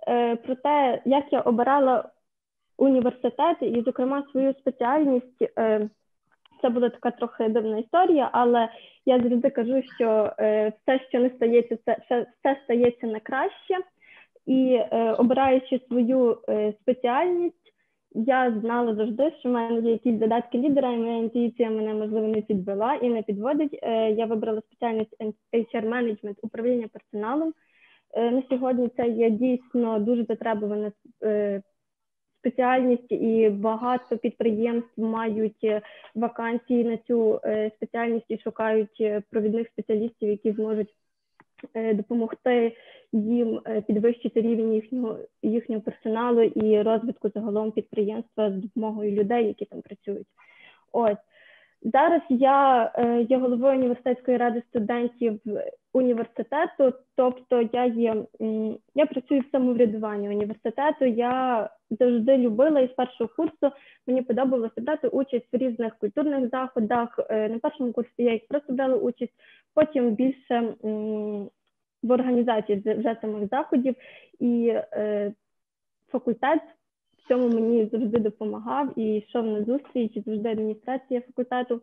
е, про те, як я обирала університет і, зокрема, свою спеціальність. Е, це буде така трохи дивна історія, але я завжди кажу, що е, все, що не стається, це все, все стається на краще. І е, обираючи свою е, спеціальність, я знала завжди, що в мене є якісь додатки лідера, і моя інтуїція мене можливо не підвела і не підводить. Е, я вибрала спеціальність HR менеджмент управління персоналом. Е, на сьогодні це є дійсно дуже затребувана е, спеціальність, і багато підприємств мають вакансії на цю спеціальність і шукають провідних спеціалістів, які зможуть допомогти їм е, підвищити рівень їхнього їхнього персоналу і розвитку загалом підприємства з допомогою людей, які там працюють. Ось зараз я е, є головою університетської ради студентів університету, тобто я є я працюю в самоврядуванні університету. Я завжди любила і з першого курсу мені подобалося брати участь в різних культурних заходах. На першому курсі я їх просто брала участь, потім більше в організації вже самих заходів, і е, факультет в цьому мені завжди допомагав і йшов на зустріч, завжди адміністрація факультету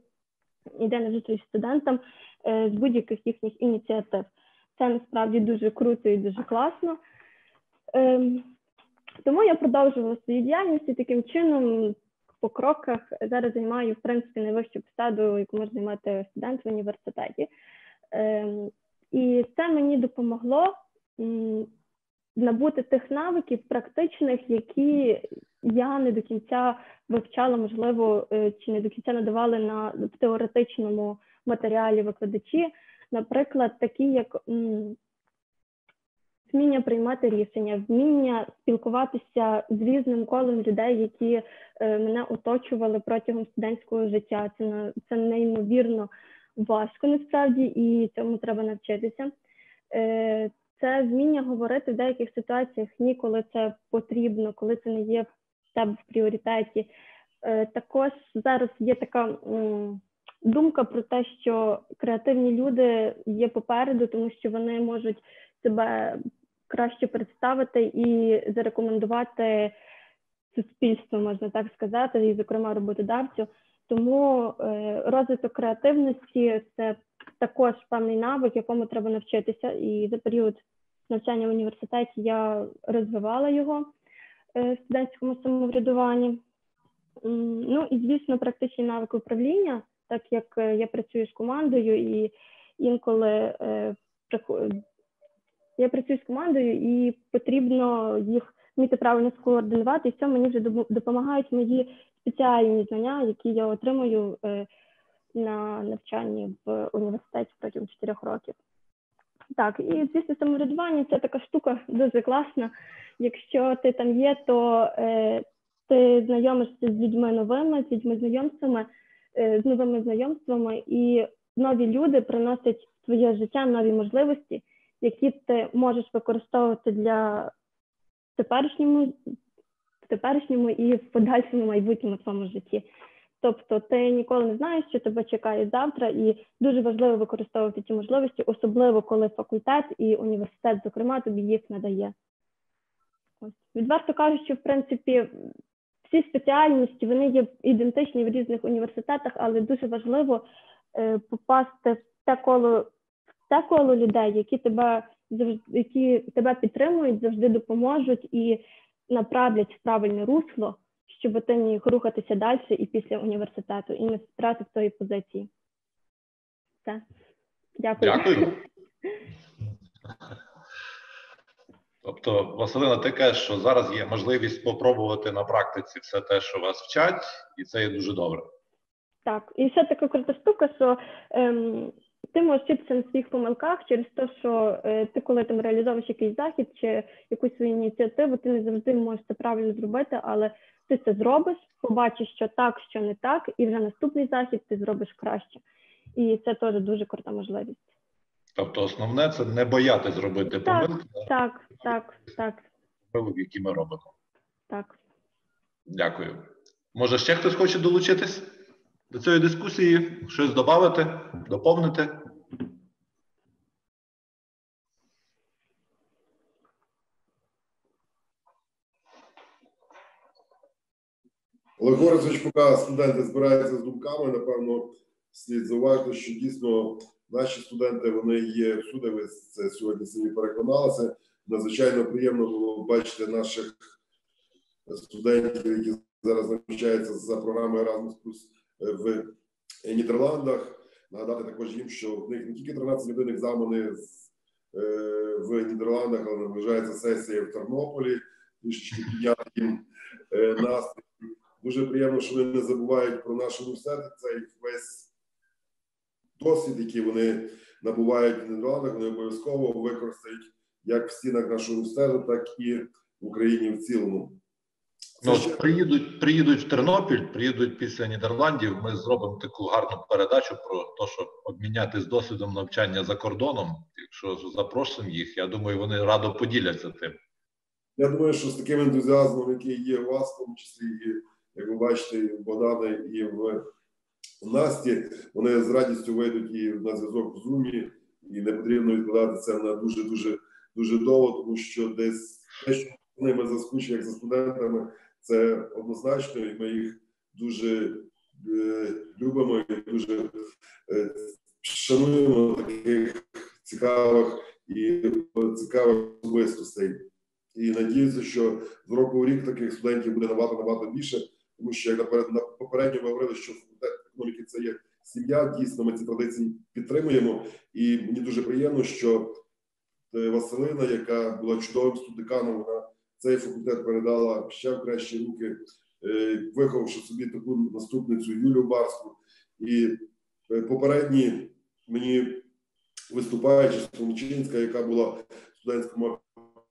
йде на зустріч студентам е, з будь-яких їхніх ініціатив. Це насправді дуже круто і дуже класно. Е, тому я продовжувала свою діяльність і таким чином. По кроках зараз займаю в принципі найвищу посаду, яку може займати студент в університеті. І це мені допомогло набути тих навиків практичних, які я не до кінця вивчала, можливо, е, чи не до кінця надавали на в теоретичному матеріалі викладачі, наприклад, такі як вміння приймати рішення, вміння спілкуватися з різним колом людей, які е, мене оточували протягом студентського життя. Це це неймовірно важко насправді, і цьому треба навчитися. Е, це вміння говорити в деяких ситуаціях ні, коли це потрібно, коли це не є в тебе в пріоритеті. Е, також зараз є така думка про те, що креативні люди є попереду, тому що вони можуть себе краще представити і зарекомендувати суспільству, можна так сказати, і, зокрема, роботодавцю. Тому е, розвиток креативності це також певний навик, якому треба навчитися. І за період навчання в університеті я розвивала його е, в студентському самоврядуванні. Ну і звісно, практичні навики управління, так як е, я працюю з командою, і інколи я працюю з командою, і потрібно їх вміти правильно скоординувати. І в цьому мені вже допомагають мої спеціальні знання, які я отримую е, на навчанні в університеті протягом 4 років. Так, і звісно, самоврядування це така штука дуже класна. Якщо ти там є, то е, ти знайомишся з людьми новими, з людьми знайомствами, е, з новими знайомствами, і нові люди приносять в твоє життя нові можливості, які ти можеш використовувати для теперішньому теперішньому і в подальшому майбутньому своєму житті. Тобто ти ніколи не знаєш, що тебе чекає завтра, і дуже важливо використовувати ці можливості, особливо коли факультет і університет, зокрема, тобі їх надає. Ось. Відверто кажучи, в принципі, всі спеціальності вони є ідентичні в різних університетах, але дуже важливо е, попасти в те коло в те коло людей, які тебе які тебе підтримують, завжди допоможуть і направлять в правильне русло щоб ти міг рухатися далі і після університету, і не втратив тої позиції. Все. Дякую. Дякую. Тобто, Василина, ти кажеш, що зараз є можливість спробувати на практиці все те, що вас вчать, і це є дуже добре. Так, і ще така крута штука, що ем, ти можеш вчитися на своїх помилках через те, що е, ти, коли там реалізовуєш якийсь захід чи якусь свою ініціативу, ти не завжди можеш це правильно зробити, але ти це зробиш, побачиш, що так, що не так, і вже наступний захід ти зробиш краще. І це теж дуже крута можливість. Тобто, основне це не боятися зробити так, помилки. Так, так, так. Помилок, які ми робимо. Так. Дякую. Може, ще хтось хоче долучитись до цієї дискусії, щось додати, доповнити? Олег Борисович, поки студенти збираються з думками, напевно, слід зауважити, що дійсно наші студенти вони є всюди. Ви це сьогодні самі переконалися. Надзвичайно приємно було бачити наших студентів, які зараз навчаються за програмою Erasmus в Нідерландах. Нагадати також їм, що в них не тільки 13 годин екзамени в Нідерландах, але наближається сесія в Тернополі, трішечки підняти їм е, настрій. Дуже приємно, що вони не забувають про наш університет. Цей весь досвід, який вони набувають в Нідерландах, вони обов'язково використають як в стінах нашого університету, так і в Україні в цілому. Ну, приїдуть, приїдуть в Тернопіль, приїдуть після Нідерландів. Ми зробимо таку гарну передачу про те, щоб обмінятися досвідом навчання за кордоном. Якщо запросимо їх, я думаю, вони радо поділяться тим. Я думаю, що з таким ентузіазмом, який є у вас, в тому числі і як ви бачите, і в Богдана і в Насті, вони з радістю вийдуть і на зв'язок в Зумі, і не потрібно відкладати це на дуже дуже дуже довго, тому що десь те, що ними заскучили, як за студентами, це однозначно, і ми їх дуже е, любимо і дуже е, шануємо таких цікавих і цікавих особистостей. І надіюся, що з року в рік таких студентів буде набагато набагато більше тому що як на попередньо ми говорили, що факультет економіки це є сім'я. Дійсно, ми ці традиції підтримуємо, і мені дуже приємно, що е, Василина, яка була чудовим студиканом, вона цей факультет передала ще в кращі руки, е, виховавши собі таку наступницю Юлію Барську. І е, попередні мені виступаючи Соломчинська, яка була в студентському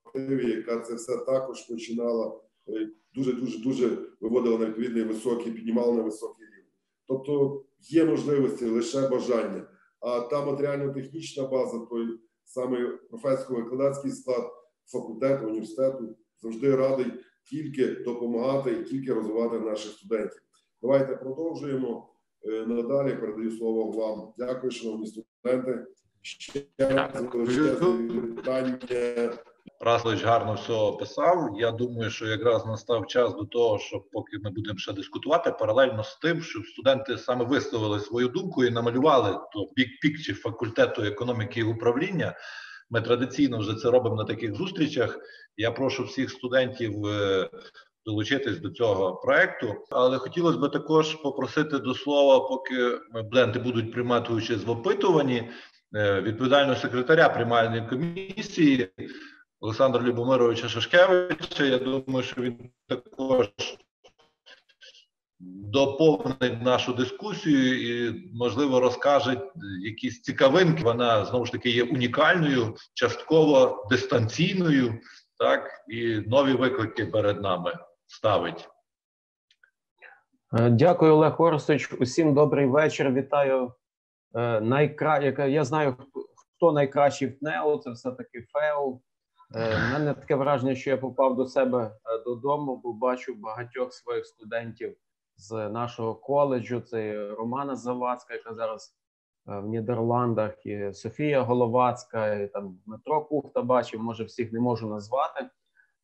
активі, яка це все також починала дуже дуже дуже виводила на відповідний високий, піднімала на високий рівень. Тобто є можливості лише бажання. А та матеріально-технічна база, той саме професійно-викладацький склад факультету, університету завжди радий тільки допомагати і тільки розвивати наших студентів. Давайте продовжуємо е, надалі. Передаю слово вам. Дякую, шановні студенти. Ще раз питання. Раслич гарно все описав. Я думаю, що якраз настав час до того, щоб поки ми будемо ще дискутувати, паралельно з тим, щоб студенти саме висловили свою думку і намалювали то бік чи факультету економіки і управління. Ми традиційно вже це робимо на таких зустрічах. Я прошу всіх студентів е, долучитись до цього проекту, але хотілося б також попросити до слова, поки бленти будуть приймати участь в опитуванні е, відповідального секретаря приймальної комісії. Олександра Любомировича Шашкевича. Я думаю, що він також доповнить нашу дискусію і, можливо, розкаже якісь цікавинки. Вона знову ж таки є унікальною, частково дистанційною, так і нові виклики перед нами ставить. Е, дякую, Олег Орсович. Усім добрий вечір. Вітаю. Е, найкра... Я знаю, хто найкращий в ТНЕО, це все-таки ФЕО. У мене таке враження, що я попав до себе додому, бо бачу багатьох своїх студентів з нашого коледжу. Це Романа Завадська, яка зараз в Нідерландах, і Софія Головацька, і там Дмитро Кухта бачив. Може, всіх не можу назвати,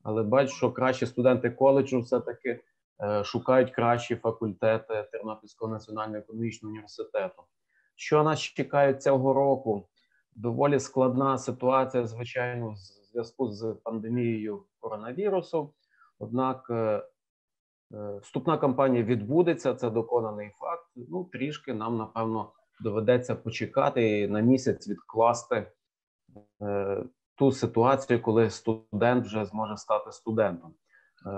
але бачу, що кращі студенти коледжу все-таки шукають кращі факультети Тернопільського національного економічного університету. Що нас чекає цього року? Доволі складна ситуація, звичайно, в зв'язку з пандемією коронавірусу. Однак вступна кампанія відбудеться, це доконаний факт. Ну, трішки нам, напевно, доведеться почекати і на місяць відкласти ту ситуацію, коли студент вже зможе стати студентом.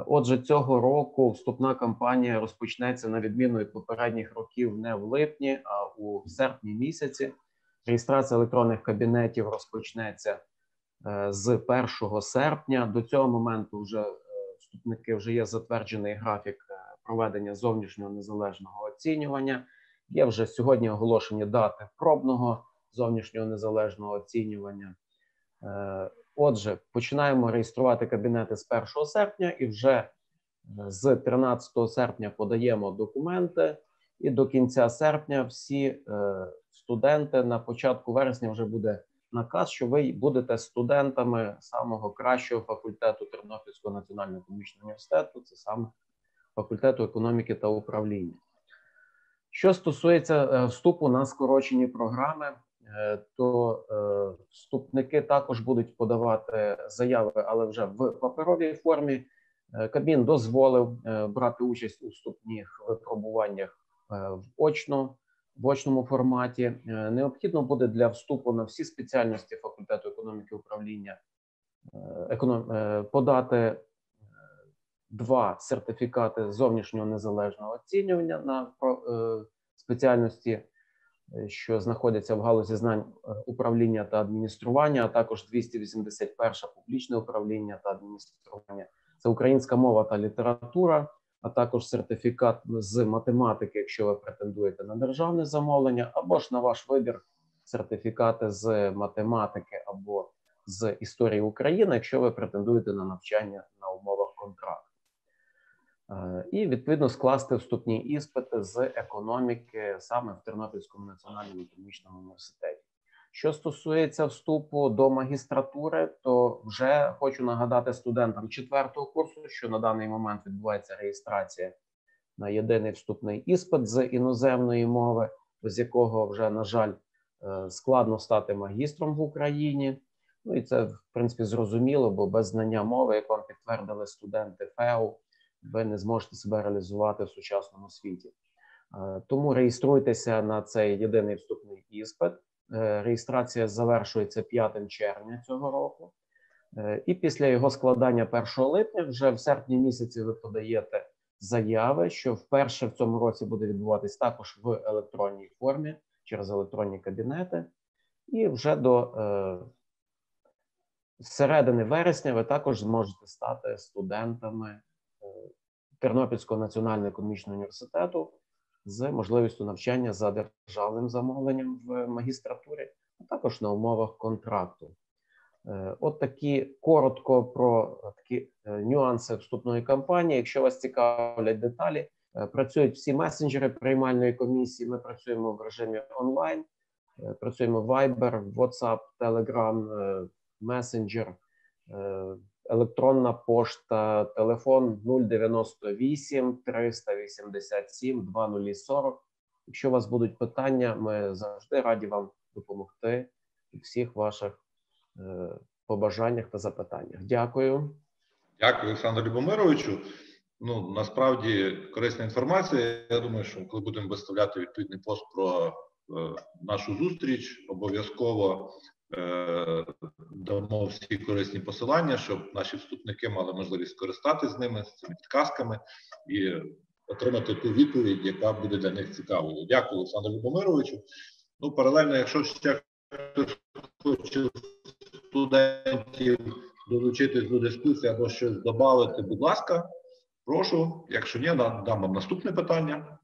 Отже, цього року вступна кампанія розпочнеться на відміну від попередніх років не в липні, а у серпні місяці. Реєстрація електронних кабінетів розпочнеться з 1 серпня. До цього моменту вже вступники вже є затверджений графік проведення зовнішнього незалежного оцінювання. Є вже сьогодні оголошені дати пробного зовнішнього незалежного оцінювання. Отже, починаємо реєструвати кабінети з 1 серпня, і вже з 13 серпня подаємо документи, і до кінця серпня всі студенти на початку вересня вже буде наказ, що ви будете студентами самого кращого факультету Тернопільського національного економічного університету, це саме факультету економіки та управління. Що стосується вступу на скорочені програми, то вступники також будуть подавати заяви, але вже в паперовій формі. Кабмін дозволив брати участь у вступних випробуваннях очно, в очному форматі. Необхідно буде для вступу на всі спеціальності факультету економіки управління подати два сертифікати зовнішнього незалежного оцінювання на спеціальності що знаходяться в галузі знань управління та адміністрування, а також 281 публічне управління та адміністрування. Це українська мова та література, а також сертифікат з математики, якщо ви претендуєте на державне замовлення, або ж на ваш вибір сертифікати з математики або з історії України, якщо ви претендуєте на навчання на умовах контракту. І відповідно скласти вступні іспити з економіки саме в Тернопільському національному економічному університеті. Що стосується вступу до магістратури, то вже хочу нагадати студентам четвертого курсу, що на даний момент відбувається реєстрація на єдиний вступний іспит з іноземної мови, з якого вже, на жаль, складно стати магістром в Україні. Ну і це в принципі зрозуміло, бо без знання мови, як вам підтвердили студенти ФЕУ, ви не зможете себе реалізувати в сучасному світі. Тому реєструйтеся на цей єдиний вступний іспит. Реєстрація завершується 5 червня цього року, і після його складання 1 липня, вже в серпні місяці, ви подаєте заяви, що вперше в цьому році буде відбуватись також в електронній формі через електронні кабінети, і вже до середини вересня ви також зможете стати студентами Тернопільського національного економічного університету з можливістю навчання за державним замовленням в магістратурі, а також на умовах контракту. От такі коротко про такі нюанси вступної кампанії. Якщо вас цікавлять деталі, працюють всі месенджери приймальної комісії. Ми працюємо в режимі онлайн, працюємо Viber, WhatsApp, Telegram, Messenger, електронна пошта, телефон 098 387 2040. Якщо у вас будуть питання, ми завжди раді вам допомогти у всіх ваших е, побажаннях та запитаннях. Дякую. Дякую, Олександру Любомировичу. Ну насправді корисна інформація. Я думаю, що коли будемо виставляти відповідний пост про е, нашу зустріч, обов'язково дамо всі корисні посилання, щоб наші вступники мали можливість скористатися з ними, з цими підказками і отримати ту відповідь, яка буде для них цікавою. Дякую, Олександру Любомировичу. Ну, паралельно, якщо ще хтось хоче студентів долучитись до дискусії або щось додати, будь ласка, прошу. Якщо ні, дам вам наступне питання.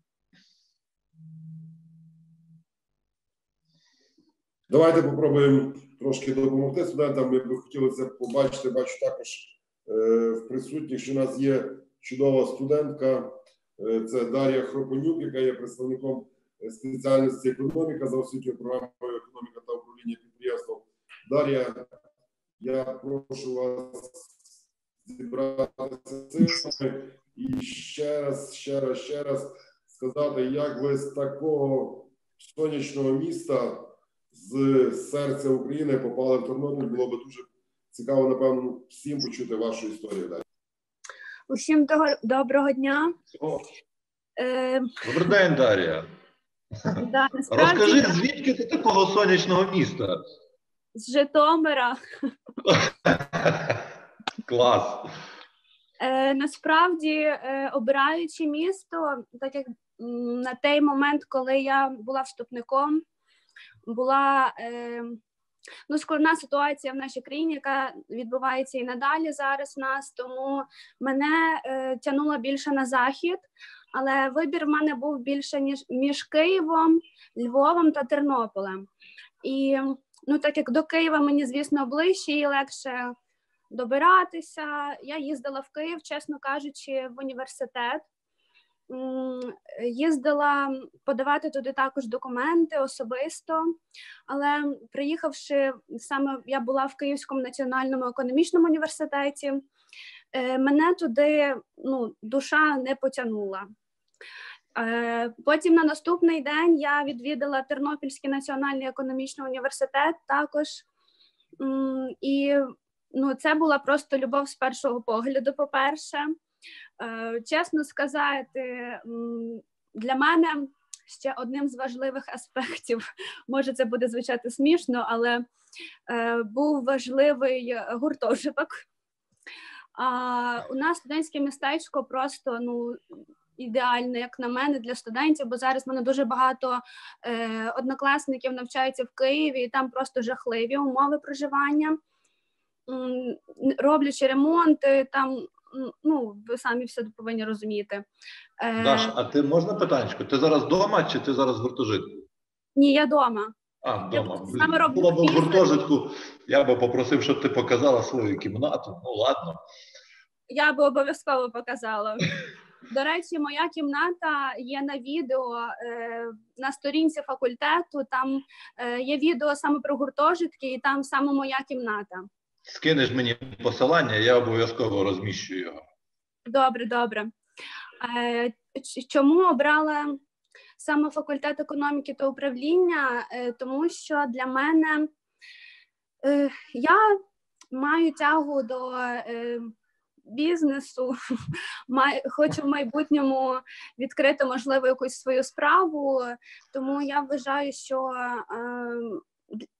Давайте попробуємо трошки допомогти студентам. Ми б хотіли це побачити. Бачу також е, в присутніх, що у нас є чудова студентка. Е, це Дар'я Хропонюк, яка є представником спеціальності економіка за освітньою програмою економіка та управління підприємством. Дар'я, я прошу вас зібратися цифрами і ще раз, ще раз, ще раз сказати, як ви з такого сонячного міста з серця України попали в Тернопіль. Було би дуже цікаво, напевно, всім почути вашу історію. Далі. Усім доброго дня. О. Е... Добрий день, Дар'я. Да, насправді... Розкажи, звідки ти такого сонячного міста? З Житомира. Клас. Е, Насправді, е, обираючи місто, так як на той момент, коли я була вступником, була е, ну, складна ситуація в нашій країні, яка відбувається і надалі зараз в нас, тому мене е, тягнуло більше на захід, але вибір в мене був більше ніж між Києвом, Львовом та Тернополем. І ну, так як до Києва мені, звісно, ближче і легше добиратися. Я їздила в Київ, чесно кажучи, в університет. Їздила подавати туди також документи особисто, але приїхавши саме я була в Київському національному економічному університеті, е, мене туди ну, душа не потягнула. Е, потім на наступний день я відвідала Тернопільський національний економічний університет також. І ну, це була просто любов з першого погляду. По-перше, чесно сказати, для мене ще одним з важливих аспектів, може це буде звучати смішно, але е, був важливий гуртожиток. У нас студентське містечко просто ну ідеальне, як на мене, для студентів, бо зараз в мене дуже багато е, однокласників навчаються в Києві, і там просто жахливі умови проживання роблячи ремонти, там ну ви самі все повинні розуміти. Е, Даш, а ти можна питанечко? Ти зараз вдома чи ти зараз в гуртожитку? Ні, я вдома. А, вдома. Саме Була б в гуртожитку, я би попросив, щоб ти показала свою кімнату. Ну, ладно. Я би обов'язково показала. До речі, моя кімната є на відео е, на сторінці факультету. Там е, є відео саме про гуртожитки, і там саме моя кімната. Скинеш мені посилання, я обов'язково розміщу його. Добре, добре. Е, чому обрала саме факультет економіки та управління? Е, тому що для мене е, я маю тягу до бізнесу, хочу в майбутньому відкрити, можливо, якусь свою справу. Тому я вважаю, що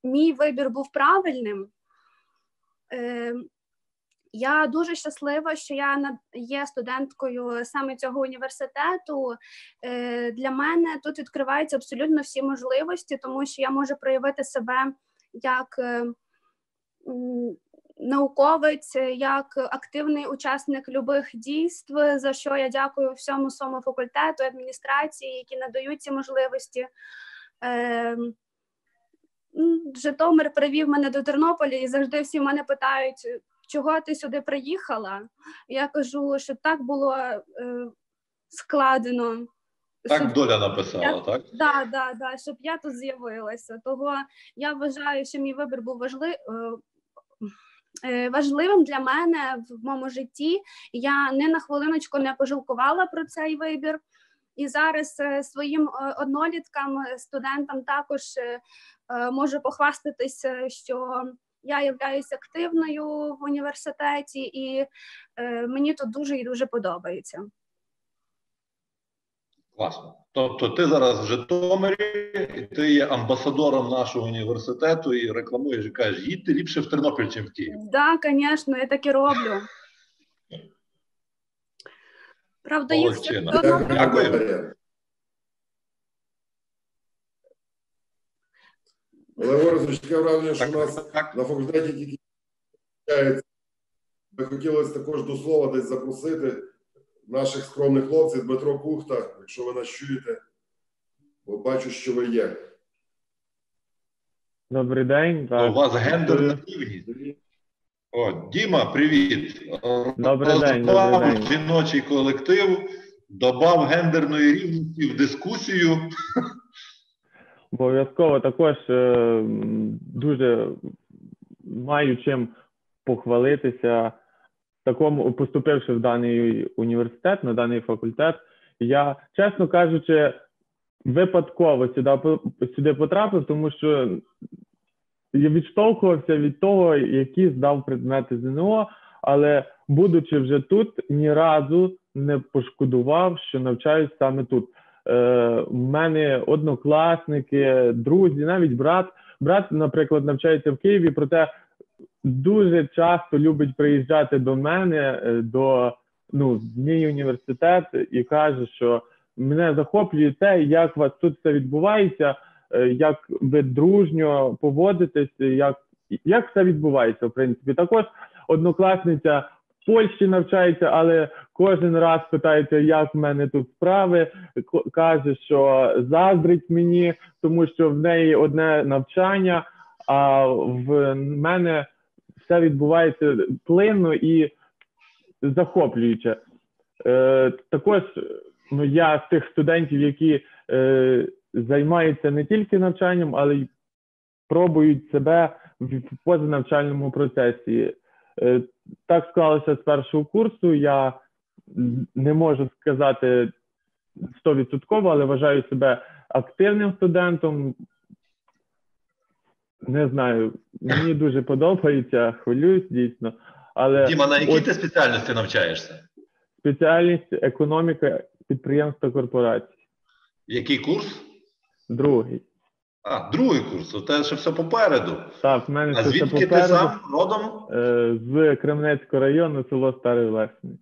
мій вибір був правильним. Ем, я дуже щаслива, що я є студенткою саме цього університету. Е, для мене тут відкриваються абсолютно всі можливості, тому що я можу проявити себе як е, науковець, як активний учасник любих дійств, за що я дякую всьому своєму факультету, адміністрації, які надають ці можливості. Житомир привів мене до Тернополя, і завжди всі мене питають, чого ти сюди приїхала. Я кажу, що так було е, складено. Так щоб... доля написала, я... так? Да, да, да, щоб я тут з'явилася. Того я вважаю, що мій вибір був важливий. Е, е, важливим для мене в моєму житті я не на хвилиночку не пожалкувала про цей вибір. І зараз е, своїм одноліткам, студентам також можу похвастатися, що я являюся активною в університеті, і е, мені тут дуже і дуже подобається. Класно. Тобто, ти зараз в Житомирі, і ти є амбасадором нашого університету і рекламуєш і кажеш, їдьте ліпше в Тернопіль, чим в Київ. Так, да, звісно, я так і роблю. Правда, їх Дякую. Але говорить, таке враження, що у нас на факультеті тільки би хотілося також до слова десь запросити наших скромних хлопців Дмитро Кухта, якщо ви нас чуєте, бо бачу, що ви є. Добрий день. Так. У вас гендерна рівність. О, Діма, привіт. Добрий день, добрий день. жіночий колектив, додав гендерної рівності в дискусію. Обов'язково також е, дуже маю чим похвалитися, такому поступивши в даний університет, на даний факультет. Я, чесно кажучи, випадково сюди, сюди потрапив, тому що я відштовхувався від того, які здав предмети ЗНО, але будучи вже тут, ні разу не пошкодував, що навчаюсь саме тут. Е, У мене однокласники, друзі, навіть брат. Брат, наприклад, навчається в Києві, проте дуже часто любить приїжджати до мене, е, до ну, в мій університет, і каже, що мене захоплює те, як у вас тут все відбувається, е, як ви дружньо поводитесь, як як все відбувається, в принципі. Також однокласниця Польщі навчається, але кожен раз питається, як в мене тут справи. Каже, що заздрить мені, тому що в неї одне навчання, а в мене все відбувається плинно і захоплююче. Е, Також ну, я з тих студентів, які е, займаються не тільки навчанням, але й пробують себе в позанавчальному процесі. Так склалося з першого курсу. Я не можу сказати стовідсотково, але вважаю себе активним студентом. Не знаю, мені дуже подобається, хвилююсь дійсно. Але Діма, на якій от ти спеціальності навчаєшся? спеціальність економіка підприємств та корпорацій. Який курс? Другий. А, другий курс. У тебе ще все попереду. Так, в мене А все звідки ти сам родом? Е, З Кремнецького району, село Старий Лесний.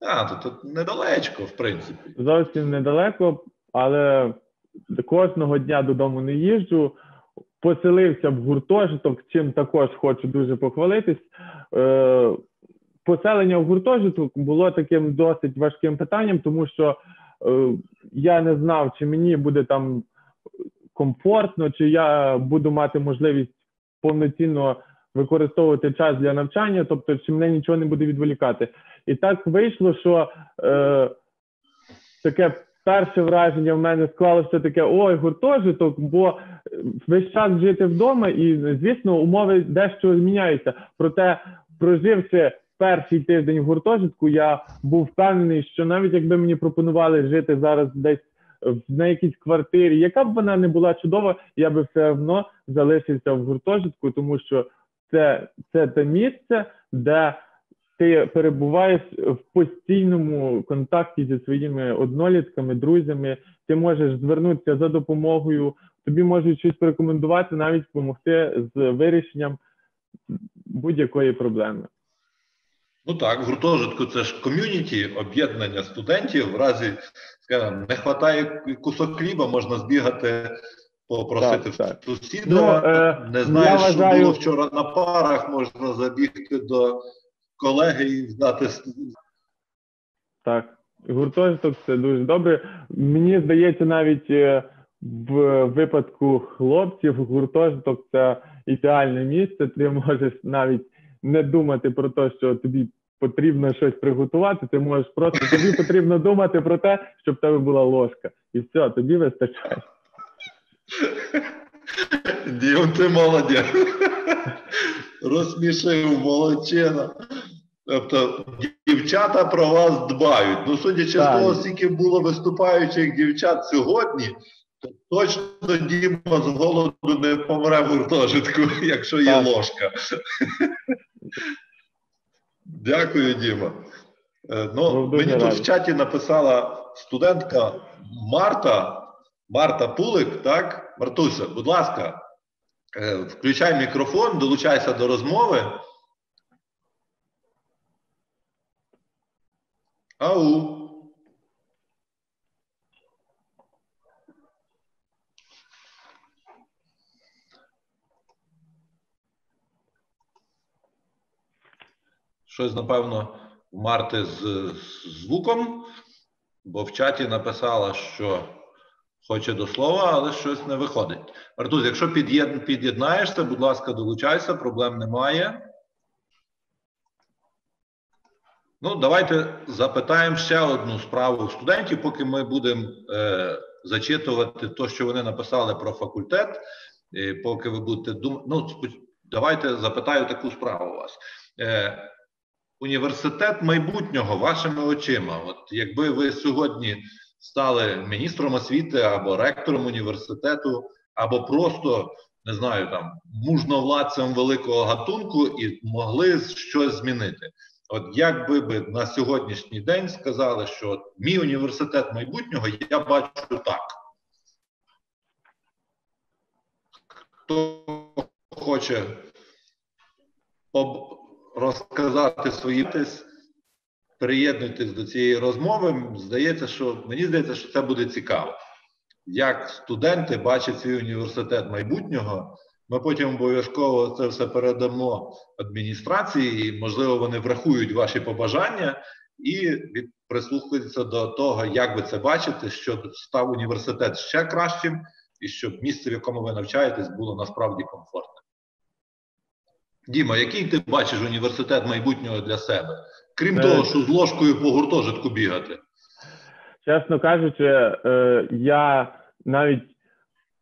А, то тут недалечко, в принципі. Зовсім недалеко, але кожного дня додому не їжджу. Поселився в гуртожиток, чим також хочу дуже похвалитись. Е, Поселення в гуртожиток було таким досить важким питанням, тому що е, я не знав, чи мені буде там комфортно, чи я буду мати можливість повноцінно використовувати час для навчання, тобто чи мене нічого не буде відволікати. І так вийшло, що е, таке перше враження в мене склалося таке: ой, гуртожиток, бо весь час жити вдома, і звісно, умови дещо зміняються. Проте, проживши перший тиждень в гуртожитку, я був впевнений, що навіть якби мені пропонували жити зараз десь на якійсь квартирі, яка б вона не була чудова, я би все одно залишився в гуртожитку, тому що це, це те місце, де ти перебуваєш в постійному контакті зі своїми однолітками, друзями. Ти можеш звернутися за допомогою, тобі можуть щось порекомендувати, навіть допомогти з вирішенням будь-якої проблеми. Ну так, в гуртожитку це ж ком'юніті, об'єднання студентів. В разі, скажімо, не вистачає кусок хліба, можна збігати, попросити Так, сусіда. Ну, е, не знаєш, що вважаю- було вчора на парах, можна забігти до колеги і здати. Так, гуртожиток це дуже добре. Мені здається, навіть е, в випадку хлопців гуртожиток це ідеальне місце. Ти можеш навіть не думати про те, що тобі потрібно щось приготувати. Ти можеш просто тобі потрібно думати про те, щоб в тебе була ложка, і все, тобі вистачає. Дім, ти молодець. Розсмішив молодчина. Тобто дівчата про вас дбають. Ну, судячи Так. з того, скільки було виступаючих дівчат сьогодні, то точно Діма з голоду не помре в гуртожитку, якщо є Так. ложка. Дякую, Діма. Е, Ну, мені тут в чаті написала студентка Марта, Марта Пулик, так? Мартуся, будь ласка, е, включай мікрофон, долучайся до розмови. Ау. Щось, напевно, Марти з, з звуком, бо в чаті написала, що хоче до слова, але щось не виходить. Артуз, якщо під'єднаєшся, будь ласка, долучайся, проблем немає. Ну, давайте запитаємо ще одну справу студентів, поки ми будемо е, зачитувати те, що вони написали про факультет. І поки ви будете думати, ну давайте запитаю таку справу у вас. Е, Університет майбутнього вашими очима. От якби ви сьогодні стали міністром освіти або ректором університету, або просто не знаю, там мужновладцем великого гатунку і могли щось змінити. От як би ви на сьогоднішній день сказали, що мій університет майбутнього я бачу так. Хто хоче об... розказати свої тез, приєднуйтесь до цієї розмови. Здається, що мені здається, що це буде цікаво. Як студенти бачать свій університет майбутнього, ми потім обов'язково це все передамо адміністрації, і, можливо, вони врахують ваші побажання і прислухаються до того, як ви це бачите, щоб став університет ще кращим, і щоб місце, в якому ви навчаєтесь, було насправді комфортним. Діма, який ти бачиш університет майбутнього для себе? Крім е... того, що з ложкою по гуртожитку бігати? Чесно кажучи, е, я навіть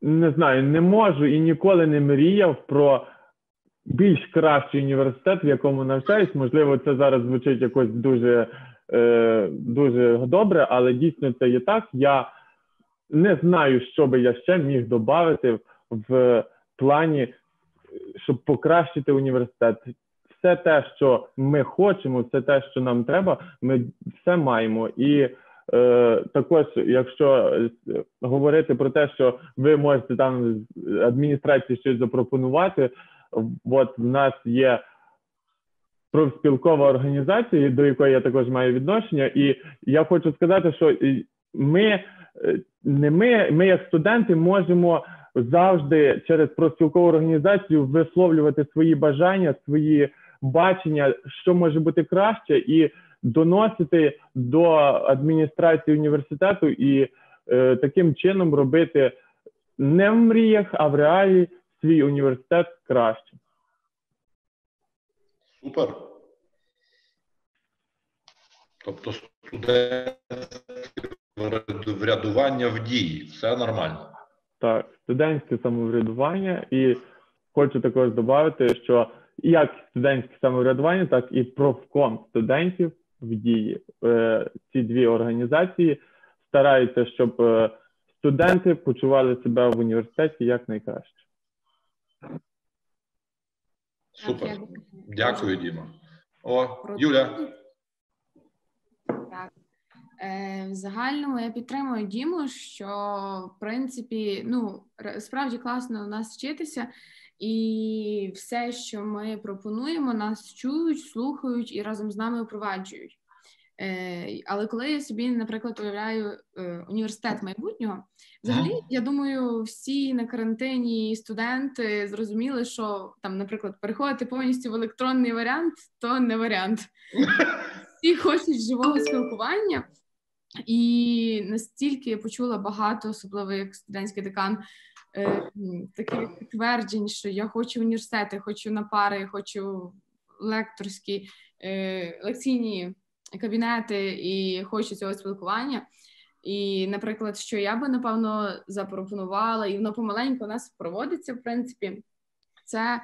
не знаю, не можу і ніколи не мріяв про більш кращий університет, в якому навчаюсь. Можливо, це зараз звучить якось дуже, е, дуже добре, але дійсно це є так. Я не знаю, що би я ще міг додати в плані, щоб покращити університет. Все те, що ми хочемо, все те, що нам треба, ми все маємо і. Е, також, якщо е, говорити про те, що ви можете там адміністрації щось запропонувати, от в нас є профспілкова організація, до якої я також маю відношення, і я хочу сказати, що ми е, не ми, ми як студенти можемо завжди через профспілкову організацію висловлювати свої бажання, свої бачення, що може бути краще і доносити до адміністрації університету і е, таким чином робити не в мріях, а в реалі свій університет краще. Супер. Тобто студентське врядування в дії. Все нормально. Так, студентське самоврядування, і хочу також додати, що як студентське самоврядування, так і профком студентів в дії. Е, ці дві організації стараються, щоб е, студенти почували себе в університеті як найкраще. Супер. Дякую, Діма. О, Юля. Е, в загальному я підтримую Діму, що в принципі ну справді класно у нас вчитися, і все, що ми пропонуємо, нас чують, слухають і разом з нами впроваджують. Е, але коли я собі, наприклад, уявляю е, університет майбутнього, взагалі, я думаю, всі на карантині студенти зрозуміли, що там, наприклад, переходити повністю в електронний варіант, то не варіант. Всі хочуть живого спілкування. І настільки я почула багато, особливо як студентський декан, е, таких тверджень, що я хочу університети, хочу на пари, хочу лекторські е, лекційні кабінети і хочу цього спілкування. І, наприклад, що я би напевно запропонувала, і воно помаленьку у нас проводиться, в принципі, це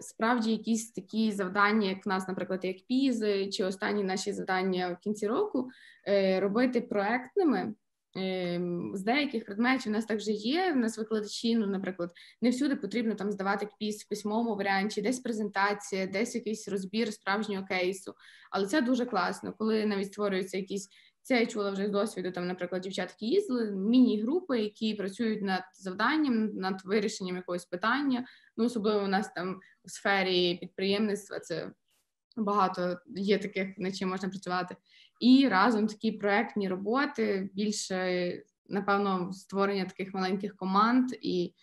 справді якісь такі завдання, як в нас, наприклад, як пізи, чи останні наші завдання в кінці року, е, робити проектними. Ем, з деяких предметів у нас також є. У нас викладачі, ну, наприклад, не всюди потрібно там здавати квіз в письмовому варіанті, десь презентація, десь якийсь розбір справжнього кейсу. Але це дуже класно, коли навіть створюються якісь. Це я чула вже з досвіду. Там, наприклад, дівчатки їздили міні-групи, які працюють над завданням, над вирішенням якогось питання. Ну, особливо у нас там у сфері підприємництва це багато є таких, над чим можна працювати і разом такі проектні роботи, більше напевно створення таких маленьких команд і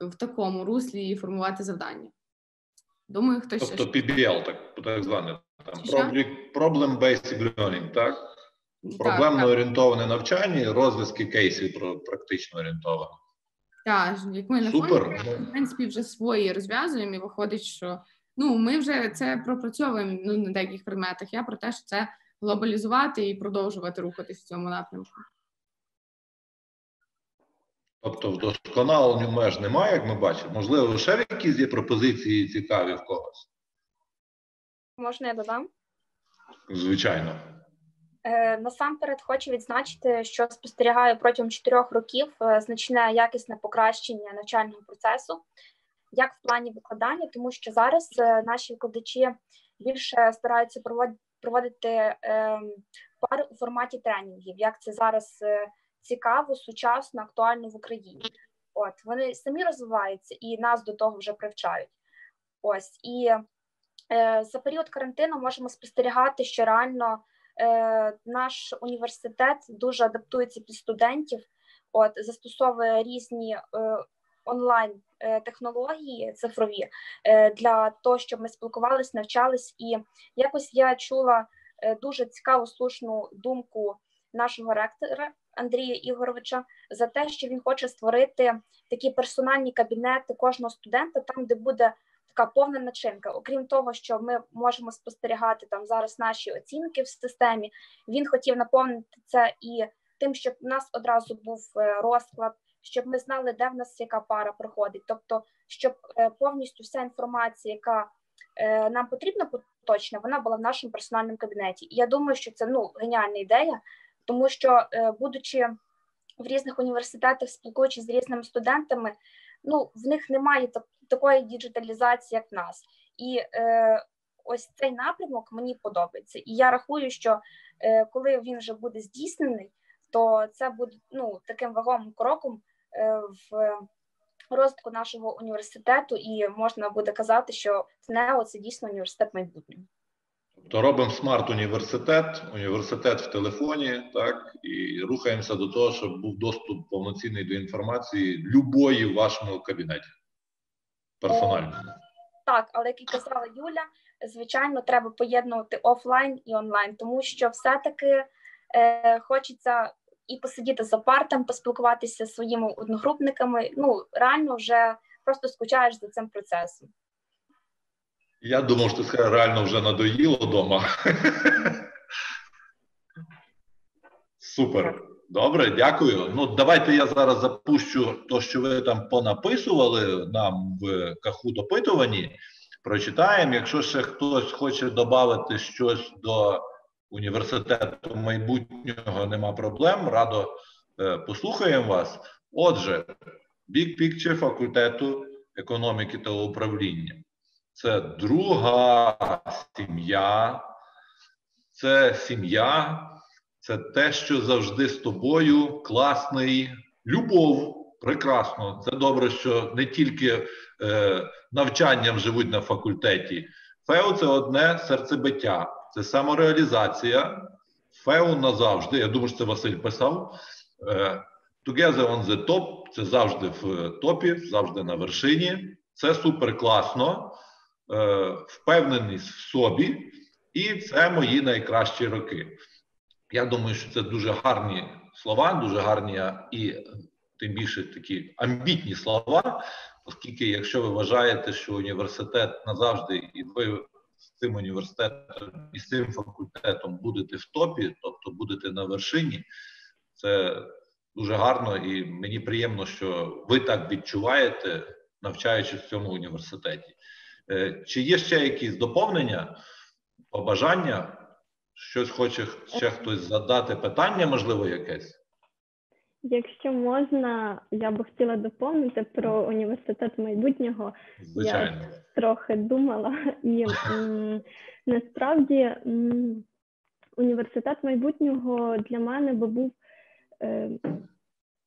в такому руслі формувати завдання. Думаю, хтось тобто ще... PBL, так так зване там problem-based learning, так? Проблемно орієнтоване навчання, розв'язки кейсів практично орієнтоване. Так, як ми на Супер. фоні, в принципі, вже свої розв'язуємо, і виходить, що ну ми вже це пропрацьовуємо ну, на деяких предметах. Я про те, що це глобалізувати і продовжувати рухатись в цьому напрямку. Тобто вдосконаленню меж немає, як ми бачимо. Можливо, ще якісь є пропозиції цікаві в когось? Можна я додам? Звичайно. Е, Насамперед хочу відзначити, що спостерігаю протягом чотирьох років е, значне якісне покращення навчального процесу, як в плані викладання, тому що зараз е, наші викладачі більше стараються проводити е, пари у форматі тренінгів, як це зараз цікаво, сучасно, актуально в Україні. От вони самі розвиваються і нас до того вже привчають. Ось і за період карантину можемо спостерігати, що реально наш університет дуже адаптується під студентів, от застосовує різні е, онлайн е, технології цифрові е, для того, щоб ми спілкувалися, навчались. І якось я чула е, дуже цікаву слушну думку нашого ректора Андрія Ігоровича за те, що він хоче створити такі персональні кабінети кожного студента, там де буде така повна начинка. Окрім того, що ми можемо спостерігати там зараз наші оцінки в системі. Він хотів наповнити це і тим, щоб у нас одразу був е, розклад, щоб ми знали, де в нас яка пара проходить. Тобто, щоб е, повністю вся інформація, яка е, нам потрібна поточна, вона була в нашому персональному кабінеті. І я думаю, що це ну геніальна ідея, тому що, будучи в різних університетах, спілкуючись з різними студентами, ну в них немає так, такої діджиталізації, як нас. І е, ось цей напрямок мені подобається. І я рахую, що е, коли він вже буде здійснений, то це буде ну таким вагомим кроком е, в розвитку нашого університету, і можна буде казати, що ТНЕО – це дійсно університет майбутнього. Тобто робимо смарт-університет, університет в телефоні, так, і рухаємося до того, щоб був доступ повноцінний до інформації любої в вашому кабінеті. Персонально. Так, але як і казала Юля, звичайно, треба поєднувати офлайн і онлайн, тому що все-таки е, хочеться і посидіти за партом, поспілкуватися зі своїми одногрупниками. Ну, реально вже просто скучаєш за цим процесом. Я думав, що це реально вже надоїло вдома. Супер. Добре, дякую. Ну, давайте я зараз запущу то, що ви там понаписували нам в кахут опитуванні. Прочитаємо. Якщо ще хтось хоче додати щось до університету майбутнього, нема проблем. Радо е, послухаємо вас. Отже, Picture факультету економіки та управління. Це друга сім'я, це сім'я, це те, що завжди з тобою, класний, любов. Прекрасно. Це добре, що не тільки е, навчанням живуть на факультеті. ФЕУ це одне серцебиття, це самореалізація. ФЕУ назавжди. Я думаю, що це Василь писав. Е, Together on the top це завжди в топі, завжди на вершині. Це супер класно. Е, впевненість в собі, і це мої найкращі роки. Я думаю, що це дуже гарні слова, дуже гарні і тим більше такі амбітні слова, оскільки, якщо ви вважаєте, що університет назавжди, і ви з цим університетом і з цим факультетом будете в топі, тобто будете на вершині, це дуже гарно і мені приємно, що ви так відчуваєте, навчаючись в цьому університеті. Чи є ще якісь доповнення, побажання? Щось хоче ще хтось задати питання, можливо, якесь? Якщо можна, я би хотіла доповнити про університет майбутнього. Звичайно. Я трохи думала, і м, насправді м, університет майбутнього для мене би був. Е,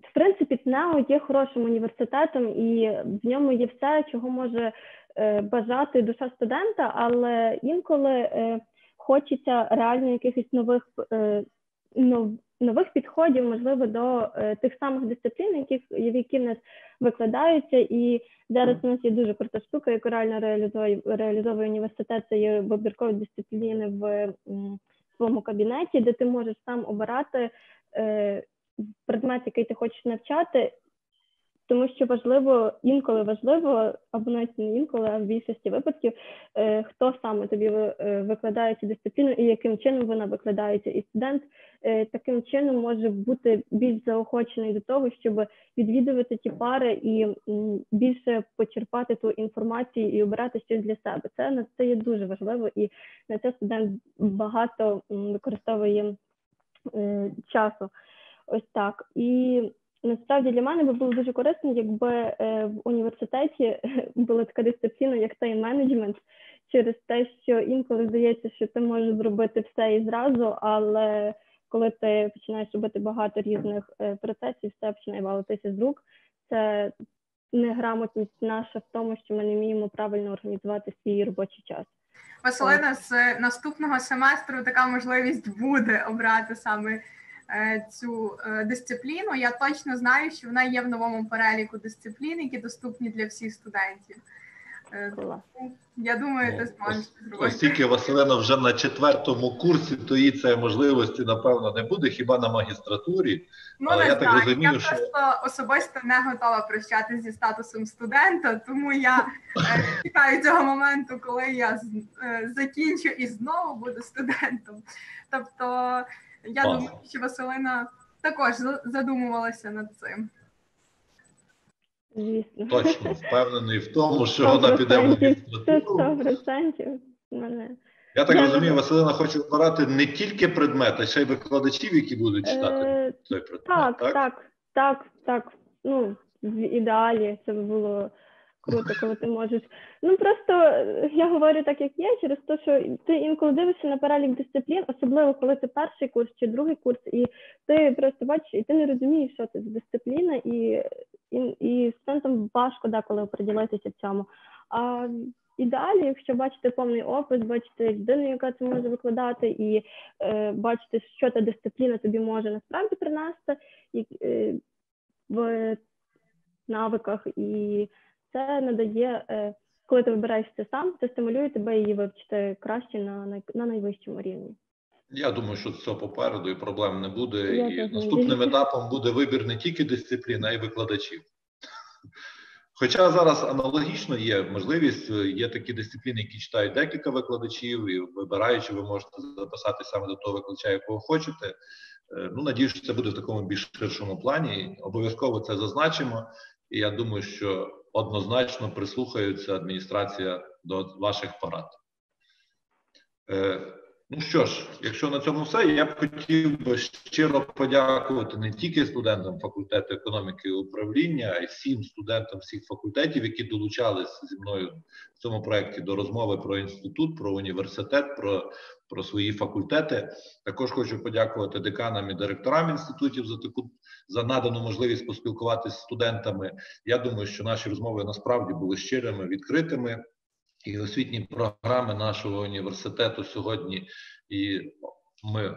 в принципі, ТНЕО є хорошим університетом, і в ньому є все, чого може е, бажати душа студента, але інколи е, хочеться реально якихось нових е, нов, нових підходів, можливо, до е, тих самих дисциплін, яких які в нас викладаються. І зараз у нас є дуже крута штука, яку реально реалізує реалізовує університет. Це є вибіркові дисципліни в в своєму кабінеті, де ти можеш сам обирати е, предмет, який ти хочеш навчати, тому що важливо інколи важливо, або навіть не інколи, а в більшості випадків, е, хто саме тобі е, викладає цю дисципліну і яким чином вона викладається. І студент е, таким чином може бути більш заохочений до того, щоб відвідувати ті пари і більше почерпати ту інформацію і обирати щось для себе. Це на це є дуже важливо, і на це студент багато використовує часу. Ось так. І насправді для мене би було дуже корисно, якби е, в університеті була така дисципліна, як тайм-менеджмент, через те, що інколи здається, що ти можеш зробити все і зразу, але коли ти починаєш робити багато різних е, процесів, все починає валитися з рук. Це неграмотність наша в тому, що ми не вміємо правильно організувати свій робочий час. Василина, з наступного семестру така можливість буде обрати саме цю е, дисципліну. Я точно знаю, що вона є в новому переліку дисциплін, які доступні для всіх студентів. Е, Я думаю, ти зможеш зробити. Оскільки Василина вже на четвертому курсі, то їй цієї можливості, напевно, не буде, хіба на магістратурі. Ну, Але не я так знаю. розумію, я що просто особисто не готова прощатися зі статусом студента, тому я е, чекаю цього моменту, коли я з- е, закінчу і знову буду студентом. Тобто, я думаю, що Василина також за- задумувалася над цим. Звісно. точно впевнений в тому, що вона піде в магістратуру. Це 100% мене. Я так розумію, Василина хоче обирати не тільки предмет, а ще й викладачів, які будуть читати Е, цей предмет. Так, так? так, так. Ну, в ідеалі це було круто, коли ти можеш. Ну просто е, я говорю так, як є, через те, що ти інколи дивишся на перелік дисциплін, особливо коли це перший курс чи другий курс, і ти просто бачиш, і ти не розумієш, що це за дисципліна, і, і, і студентам важко деколи оприділитися в цьому. А ідеалі, якщо бачите повний опис, бачите людину, яка це може викладати, і е, бачите, що та дисципліна тобі може насправді принести і, е, в навиках, і це надає, е, коли ти вибираєш це сам, це стимулює тебе її вивчити краще на, на найвищому рівні. Я думаю, що це попереду і проблем не буде. Я і наступним надіюся. етапом буде вибір не тільки дисциплін, а й викладачів. Хоча зараз аналогічно є можливість, е, є такі дисципліни, які читають декілька викладачів, і вибираючи, ви можете записати саме до того викладача, якого хочете. Е, Ну, надію, що це буде в такому більш ширшому плані. Обов'язково це зазначимо. І я думаю, що однозначно прислухаються адміністрація до ваших порад. Е, Ну що ж, якщо на цьому все, я б хотів би щиро подякувати не тільки студентам факультету економіки і управління, а й всім студентам всіх факультетів, які долучалися зі мною в цьому проєкті до розмови про інститут, про університет, про, про свої факультети. Також хочу подякувати деканам і директорам інститутів за таку за надану можливість поспілкуватися з студентами. Я думаю, що наші розмови насправді були щирими, відкритими. І освітні програми нашого університету сьогодні і ми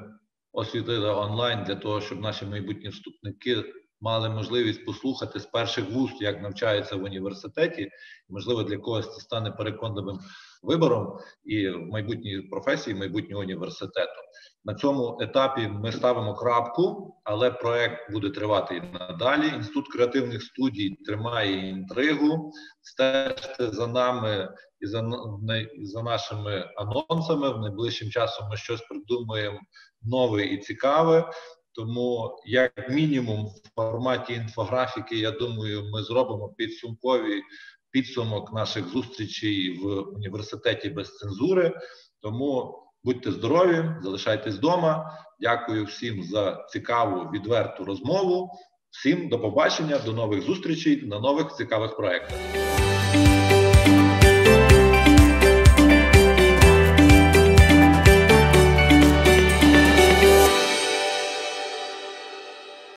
освітили онлайн для того, щоб наші майбутні вступники мали можливість послухати з перших вуст, як навчаються в університеті. Можливо, для когось це стане переконливим вибором і в майбутній професії майбутнього університету. На цьому етапі ми ставимо крапку, але проект буде тривати і надалі. Інститут креативних студій тримає інтригу. Стежте за нами і за, і за нашими анонсами. В найближчим часом ми щось придумаємо нове і цікаве. Тому, як мінімум, в форматі інфографіки, я думаю, ми зробимо підсумкові підсумок наших зустрічей в університеті без цензури. Тому будьте здорові, залишайтесь вдома. Дякую всім за цікаву відверту розмову. Всім до побачення, до нових зустрічей на нових цікавих проєктах.